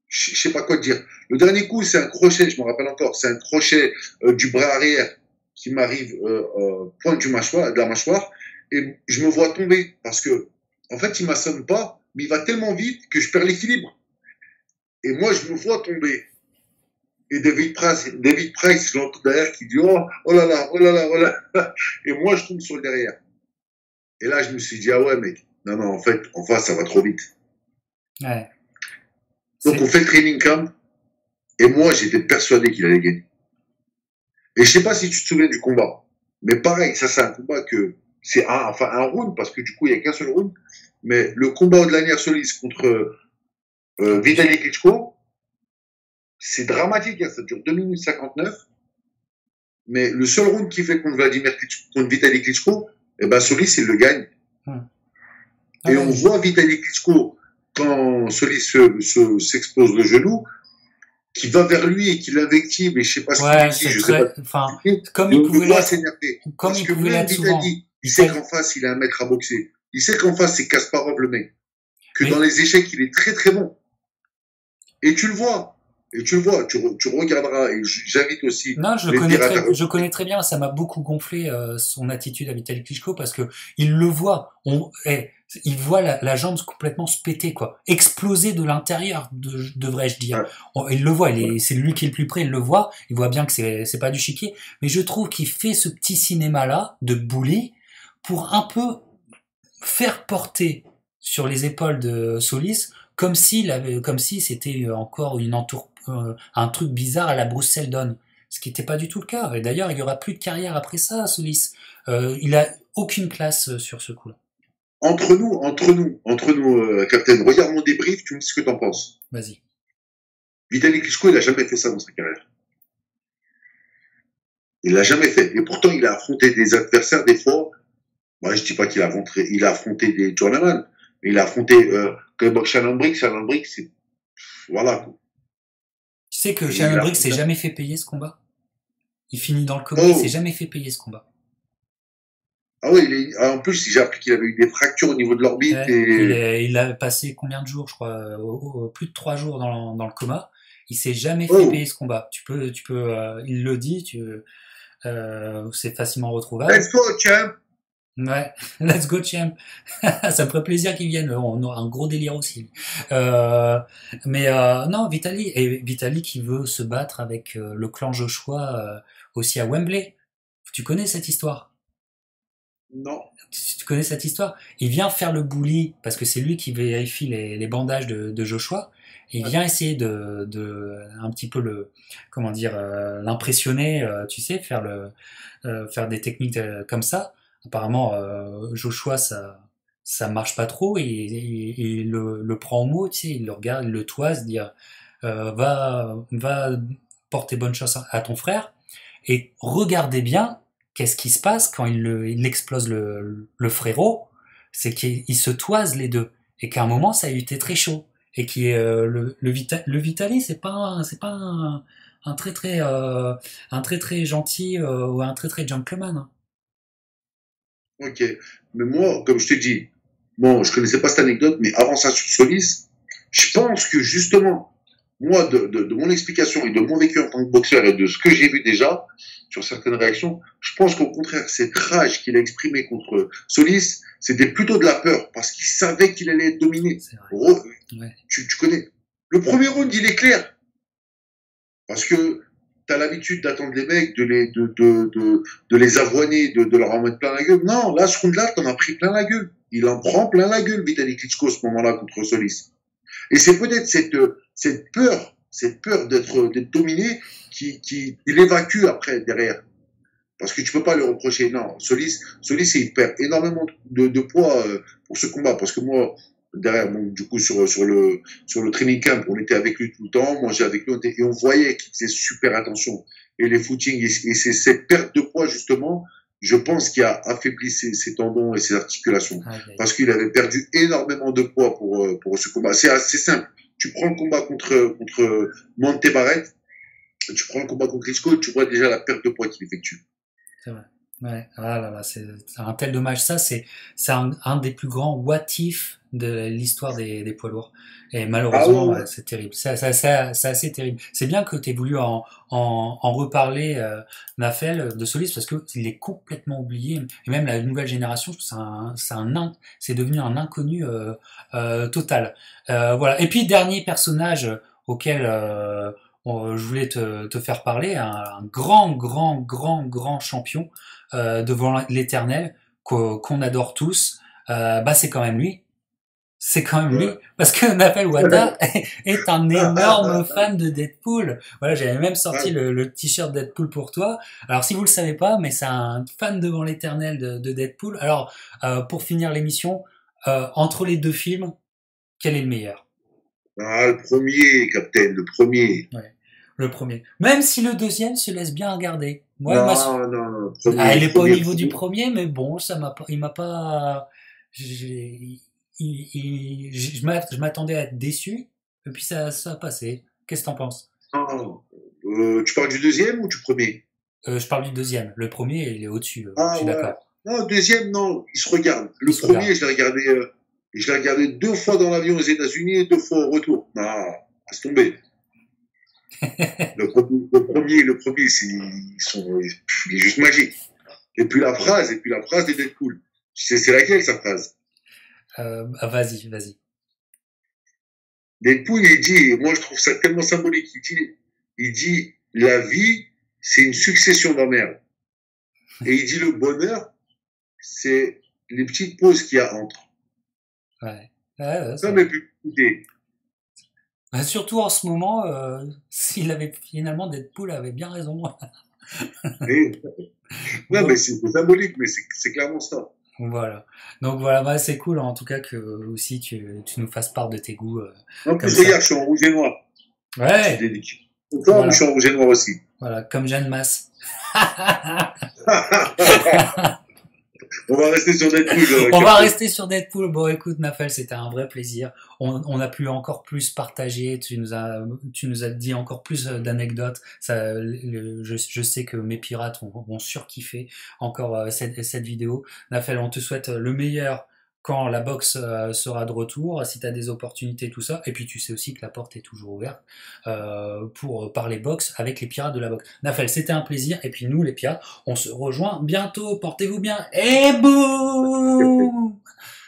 Je je sais pas quoi te dire. Le dernier coup, c'est un crochet, je me rappelle encore, c'est un crochet euh, du bras arrière qui m'arrive euh, euh, pointe du mâchoire, de la mâchoire. et je me vois tomber parce que, en fait, il m'assomme pas, mais il va tellement vite que je perds l'équilibre. Et moi, je me vois tomber. Et David Price, David Price, je l'entends derrière qui dit oh, oh là là, oh là là, oh là là. Et moi, je tombe sur le derrière. Et là, je me suis dit, ah ouais, mec, non, non, en fait, en face, ça va trop vite. Ouais. Donc, on fait le training camp. Et moi, j'étais persuadé qu'il allait gagner. Et je sais pas si tu te souviens du combat. Mais pareil, ça, c'est un combat que, c'est un, enfin, un round, parce que du coup, il y a qu'un seul round. Mais le combat de l'année Solis contre euh, Vitaly Klitschko, c'est dramatique, hein, ça dure 2 minutes 59. Mais le seul round qui fait contre Vladimir Klitschko, contre Vitaly Klitschko, eh ben Solis, il le gagne. Hum. Et Ah on voit Vitaly Klitschko, quand Solis se- se- s'expose le genou, qui va vers lui et qui l'invective, et je sais pas ce Ouais, qu'il dit, c'est je sais très, pas. enfin, comme il pouvait l'être, s'énerver. comme il pouvait l'être souvent. Il sait qu'en face, il a un maître à boxer. Il sait qu'en face, c'est Kasparov le mec. Que dans les échecs, il est très très bon. Et tu le vois. Et tu le vois. Tu, re- tu regarderas. Et j'invite aussi. Non, je le les connais à très, je connais très bien. Ça m'a beaucoup gonflé euh, son attitude à Vitaly Klitschko parce que il le voit. On, eh, il voit la, la jambe complètement se péter, quoi, exploser de l'intérieur, de- devrais-je dire. On- il le voit. C'est lui qui est le plus près. Il le voit. Il voit bien que c'est pas du chiquier. Mais je trouve qu'il fait ce petit cinéma là de bully pour un peu faire porter sur les épaules de Solis comme si c'était encore une entour, euh, un truc bizarre à la Bruce Seldon. Ce qui n'était pas du tout le cas. Et d'ailleurs, il y aura plus de carrière après ça, Solis. Euh, il a aucune classe euh, sur ce coup-là. Entre nous, entre nous, entre nous, euh, Captain, regarde mon débrief, tu me dis ce que t'en penses. Vas-y. Vitaly Klitschko, il a jamais fait ça dans sa carrière. Il l'a jamais fait. Et pourtant, il a affronté des adversaires des fois. Moi, je dis pas qu'il a affronté, il a affronté des journeyman. Mais il a affronté, euh, comme Shannon Briggs. Shannon Briggs, c'est, voilà, quoi. Tu sais que Shannon Briggs s'est jamais fait payer ce combat Il finit dans le coma, Oh. il s'est jamais fait payer ce combat. Ah oui, il est- ah, en plus, j'ai appris qu'il avait eu des fractures au niveau de l'orbite Ouais, et, il, est- il a passé combien de jours, je crois, au- au- plus de trois jours dans, dans le coma. Il s'est jamais fait Oh. payer ce combat. Tu peux, tu peux, euh, il le dit, tu, euh, c'est facilement retrouvable. let's go, champ! Ouais, let's go champ. Ça me ferait plaisir qu'ils viennent. On aura un gros délire aussi. Euh, mais euh, non, Vitali et Vitali qui veut se battre avec euh, le clan Joshua euh, aussi à Wembley. Tu connais cette histoire? Non. tu, tu connais cette histoire? Il vient faire le bully parce que c'est lui qui vérifie les, les bandages de, de Joshua. Il vient essayer de, de un petit peu le comment dire euh, l'impressionner, tu sais, faire le faire des techniques comme ça. Apparemment, euh, Joshua ça ça marche pas trop et, il le, prend au mot, tu il le regarde, il le toise, dire euh, va va porter bonne chance à ton frère et regardez bien qu'est-ce qui se passe quand il, explose le, frérot, c'est qu'il se toise les deux et qu'à un moment ça a été très chaud et qui euh, le, le, Vita, le Vitali c'est pas c'est pas un, euh, très gentil ou un très très gentleman. hein. Ok. Mais moi, comme je te dis, bon, je connaissais pas cette anecdote, mais avant ça sur Solis, je pense que justement, moi, de, de, de mon explication et de mon vécu en tant que boxeur et de ce que j'ai vu déjà sur certaines réactions, je pense qu'au contraire, cette rage qu'il a exprimée contre Solis, c'était plutôt de la peur, parce qu'il savait qu'il allait être dominé. Re- Ouais. tu, tu connais. Le premier round, il est clair. Parce que tu as l'habitude d'attendre les mecs, de les, de, de, de, de les avoiner, de, de leur en mettre plein la gueule. Non, là, ce round-là, t'en as pris plein la gueule. Il en prend plein la gueule, Vitaly Klitschko, ce moment-là, contre Solis. Et c'est peut-être cette, cette peur, cette peur d'être, d'être dominé qui, qui, il évacue après, derrière. Parce que tu peux pas le reprocher. Non, Solis, Solis, il perd énormément de, de poids euh, pour ce combat. Parce que moi, derrière, du coup, sur, sur, le, sur le training camp, on était avec lui tout le temps, mangeait avec lui, on était- et on voyait qu'il faisait super attention. Et les footings, et, et c'est cette perte de poids, justement, je pense qu'il a affaibli ses, ses tendons et ses articulations. Ah, a- Parce qu'il avait perdu énormément de poids pour, euh, pour ce combat. C'est assez simple. Tu prends le combat contre, contre Monte Barrett, tu prends le combat contre Klitschko, tu vois déjà la perte de poids qu'il effectue. Ouais, Ouais, ah là là, c'est un tel dommage. Ça, c'est c'est un, un des plus grands what if de l'histoire des, des poids lourds. Et malheureusement, Ah c'est terrible. C'est assez terrible. C'est bien que tu aies voulu en, en, en reparler, euh, Nafel, de Solis, parce qu'il est complètement oublié. Et même la nouvelle génération, c'est un, c'est un in- c'est devenu un inconnu euh, euh, total. Euh, voilà. Et puis, dernier personnage auquel euh, je voulais te, te faire parler, un, un grand, grand, grand, grand champion euh, devant l'éternel qu'o- qu'on adore tous, euh, bah c'est quand même lui. C'est quand même lui, parce que Napel Wata est un énorme fan de Deadpool. Voilà, j'avais même sorti le, le t-shirt Deadpool pour toi. Alors si vous le savez pas, mais c'est un fan devant l'éternel de, de Deadpool. Alors euh, pour finir l'émission, entre les deux films, quel est le meilleur? Ah, le premier, Captain, le premier. Le premier. Même si le deuxième se laisse bien regarder. Moi, m'a- non, non, non, premier, Ah, il est le pas au niveau du premier. mais bon, ça m'a pas, il m'a pas, j'ai- il- il- je m'a- je m'attendais à être déçu, et puis ça, ça a passé. Qu'est-ce que t'en penses? Euh, tu parles du deuxième ou du premier? Euh, Je parle du deuxième. Le premier, il est au-dessus. euh, Ah, je suis ouais. d'accord. Non, le deuxième, non, il se regarde. Le Il se premier, regarde. je l'ai regardé, euh, je l'ai regardé deux fois dans l'avion aux États-Unis et deux fois au retour. Non, laisse tomber. Le, premier, le premier, le premier, c'est, ils sont, il est juste magique. Et puis la phrase, et puis la phrase de Deadpool. C'est, c'est laquelle, sa phrase? Euh, ah, vas-y, vas-y. Deadpool, il dit, moi je trouve ça tellement symbolique, il dit, il dit, la vie, c'est une succession d'emmerdes. Et il dit, le bonheur, c'est les petites pauses qu'il y a entre. Ouais. Ouais, ouais, Ça ça- m'est plus idée. Bah, surtout en ce moment, euh, s'il avait finalement Deadpool avait bien raison. Et- Non, mais c'est symbolique, mais c'est clairement ça. voilà. Donc voilà, bah, c'est cool en tout cas que aussi tu, tu nous fasses part de tes goûts. euh. En plus, regarde, je suis en rouge et noir. Ouais. Toi, Voilà. je suis en rouge et noir aussi. Voilà, comme Jeanne Masse. On va rester sur Deadpool. euh, On va rester sur Deadpool. Bon, écoute, Nafel, c'était un vrai plaisir. On, on a pu encore plus partager. Tu nous as, tu nous as dit encore plus euh, d'anecdotes. Ça, le- je, je sais que mes pirates vont, vont surkiffer encore euh, cette, cette vidéo. Nafel, on te souhaite le meilleur quand la boxe euh, sera de retour, si tu as des opportunités, tout ça. Et puis tu sais aussi que la porte est toujours ouverte euh, pour parler boxe avec les pirates de la boxe. Nafel, c'était un plaisir. Et puis nous, les pirates, on se rejoint bientôt. Portez-vous bien. Et boum